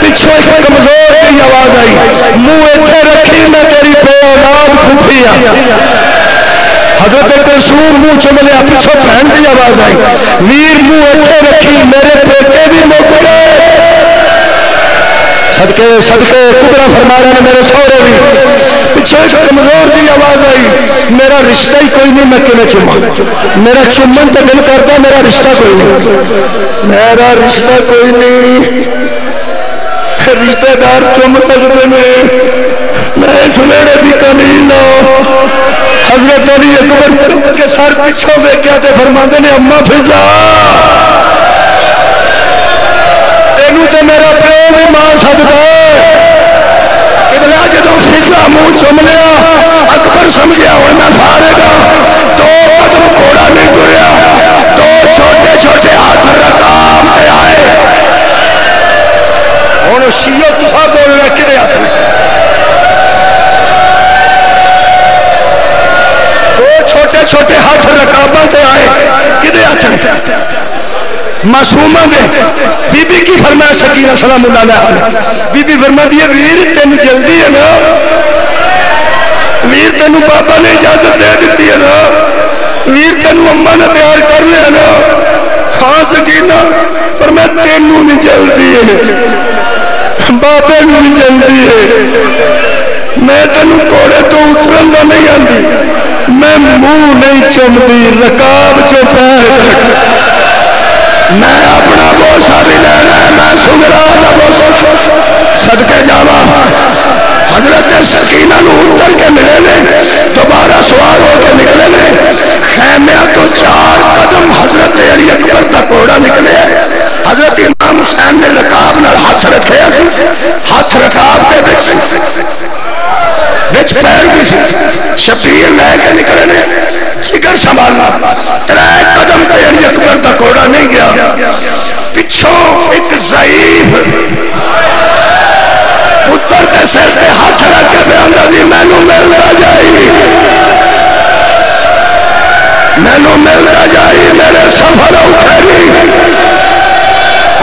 पिछो एक कमज़ोर आवाज़ आई, मुँह इतने रखी, मैं तेरी बेऔलाद खुफी हज़रत कसूर मुँह चुम लिया पिछो भैन की आवाज़ आई वीर मुँह इतने रखी, मेरे बेटे भी मुक गए सदके सदके कुबरा फरमा रहे ने मेरे सौरे भी पिछले एक कमज़ोर की आवाज़ आई। मेरा रिश्ता ही कोई नहीं, मैं कि चुमा? मेरा चुमन तो दिल करता मेरा रिश्ता कोई नहीं। मेरा रिश्ता कोई नहीं। रिश्तेदार चुम सकते हैं मैं इस मेरे की कमी लो हज़रत अली अकबर के सर पिछों वेख्या तो फरमाते ने, अम्मा फिजा। तो मेरा प्यो भी मान सकता जो फिजा मुँह चुम लिया, अकबर समझिया हो मैं फाड़ेगा दो कदम घोड़ा नहीं टुरया, दो छोटे छोटे हाथ रकाब आए। हूँ शीयो तुसा बोलना कि हाथ छोटे छोटे हाथ रकाबा आए कि हाथ मासूमा दे बीबी की फरमाया सकीना सलाम बीबी फरमा दिए वीर तेन जल्दी है ना। वीर तेन बाबा ने इजाज़त दे दी है ना। वीर तेन अम्मा ने तैयार कर लिया ना। हाँ सकीना, पर मैं तेनू नहीं जल्दी है। बाबे नहीं जल्दी है। मैं तेन घोड़े तो उतरन का नहीं आती मैं मुँह नहीं चुमती रकाब चो पैर। मैं अपना बोसा भी लेना है, मैं सुगरा का बोसा सदके जावा। हज़रत सकीना उतर के मिले ने, दोबारा सवार होकर निकले ने। खैमिया तो चार कदम हज़रत अली अकबर का घोड़ा निकले। हज़रत इमाम हुसैन ने रकाब न हाथ रखे हाथ रकाब के बिच बिच पैर भी शबीर लैके निकले ने। घोड़ा नहीं गया। पिछों एक जईफ पुत्र के सिर से हाथ रख के बंदा जी मैनू मिलता जाई। मैनू मिलता जाई, मेरे सफ़र उठेगी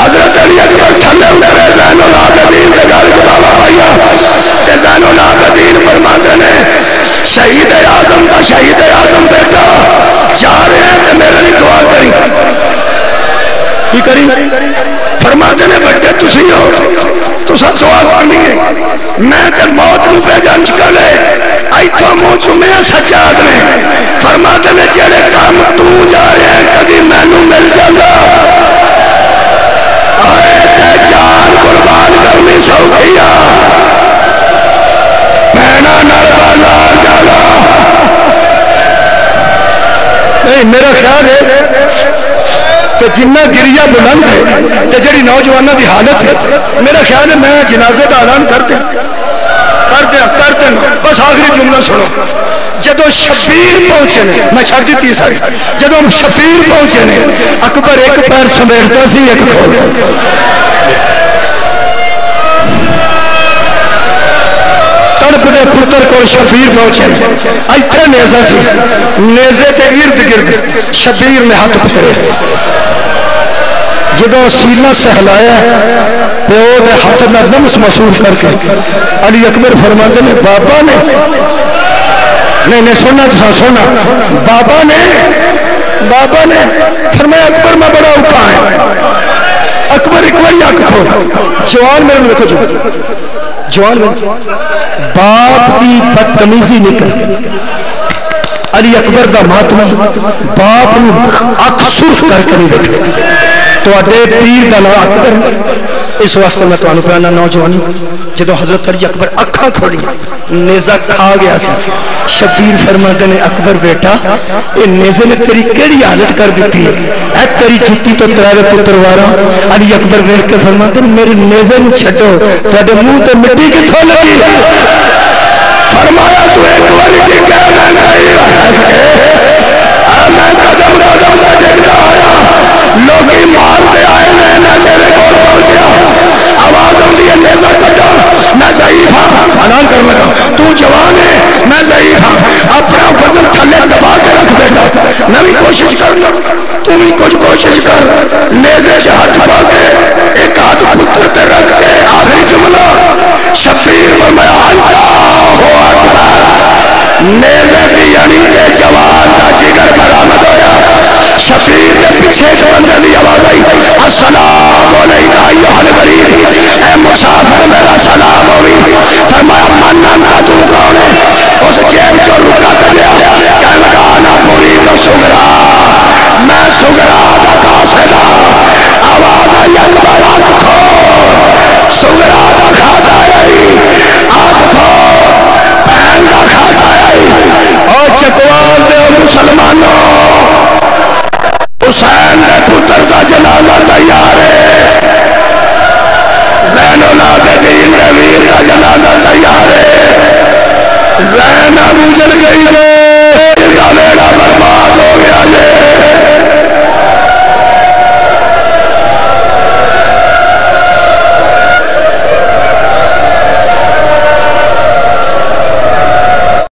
हज़रत अली अकबर थले उतरे जैनुल आबदीन के गल च बाबा पाइया ते जैनुल आबदीन फरमाते ने शहीद आज़म का शहीद आज़म बेटा जा रहे हैं तो मेरे लिए दुआ करी की करी फरमाते ने बड़े तुसी हो तुसा दुआ करनी है मैं तो मौत नु पे जंज कर ले इथों मुँह चुमिया सज्जाद ने फरमाते ने जेड़े काम तू जा रहे हैं, कभी मैनू मिल जाता। जान कुर्बान करनी सौखिया भैना नल बाज़ार जाना। नहीं, मेरा ख्याल है कि जिन्ना गिरिया बुलंद है तो जी नौजवानों की हालत है, मेरा ख्याल है मैं जनाजे का ऐलान कर दे कर दे बस आखिरी जुमला सुनो। जो शबीर पहुँचे ने, मैं छड़ दी सारी। जो शबीर पहुँचे ने, अकबर एक पैर समेटता सी, एक को सी के इर्द गिर्द शबीर ने हाथ फेरे जो सीना सहलाया, प्यो ने हाथ करके, अली अकबर फरमाते बाबा ने नहीं नहीं, सुनना तो सुनना। बाबा ने बाबा ने फरमाया, अकबर, में बड़ा उठा है। अकबर, एक बार आँख खोल। जवान मेरे देखो जो जवान बाप की बदतमीजी निकल। अली अकबर का महात्मा बाप अख सुर्ख करके नहीं देखे तो पीर का नाम अकबर इस वास्ते मैं तुम्हें प्याना नौजवानी जो हज़रत अली अकबर अखा खोली नेजा खा गया सी। शबीर फरमाते ने अकबर बेटा ये नेजे ने तेरी केड़ी हालत कर दी है? तेरी जुत्ती तो त्रावे पुत्र वारा। अली अकबर वेख के फरमाते मेरे नेजे में छो तेरे मुँह ते मिट्टी कितों लगी फरमाया, तू एक बार की कह, मैं नहीं मैं कदम कदम का डिगदा आती है मैं हाँ कर लगा। तू जवान है, मैं हाँ अपना वज़न थले दबा के रख बेटा। मैं भी कोशिश करना तू भी कुछ कोशिश कर। च हाथ पा के, एक हाथ पुत्र ते रख के आखिरी जुमला। शफीर अल्लाह अकबर। नेजे अड़ी के जवान का जिगर बरामद होया। शफीर के पीछे एक बंदे की आवाज़ आई। असलाम गरीब। ए मुसाफिर, मेरा सलाम होगी। फरमाया, मन नानका तू कौन है? उस जेब चो रुका तो कटिया कहने लगा, ना पूरी तो सुगरा। मैं सुगरा का कासिदा। आवाज़ आई, अकबर आँख खोल सुगरा का खाता आई। आँख खोल भैन का खाता आई। और चकवाल दे मुसलमानों। हुसैन के पुत्र का जनाजा तैयार है। जैनुला के दीन के वीर का जनाजा तैयार है। जैन अब उजड़ गई जो बेड़ा बर्बाद हो गया जे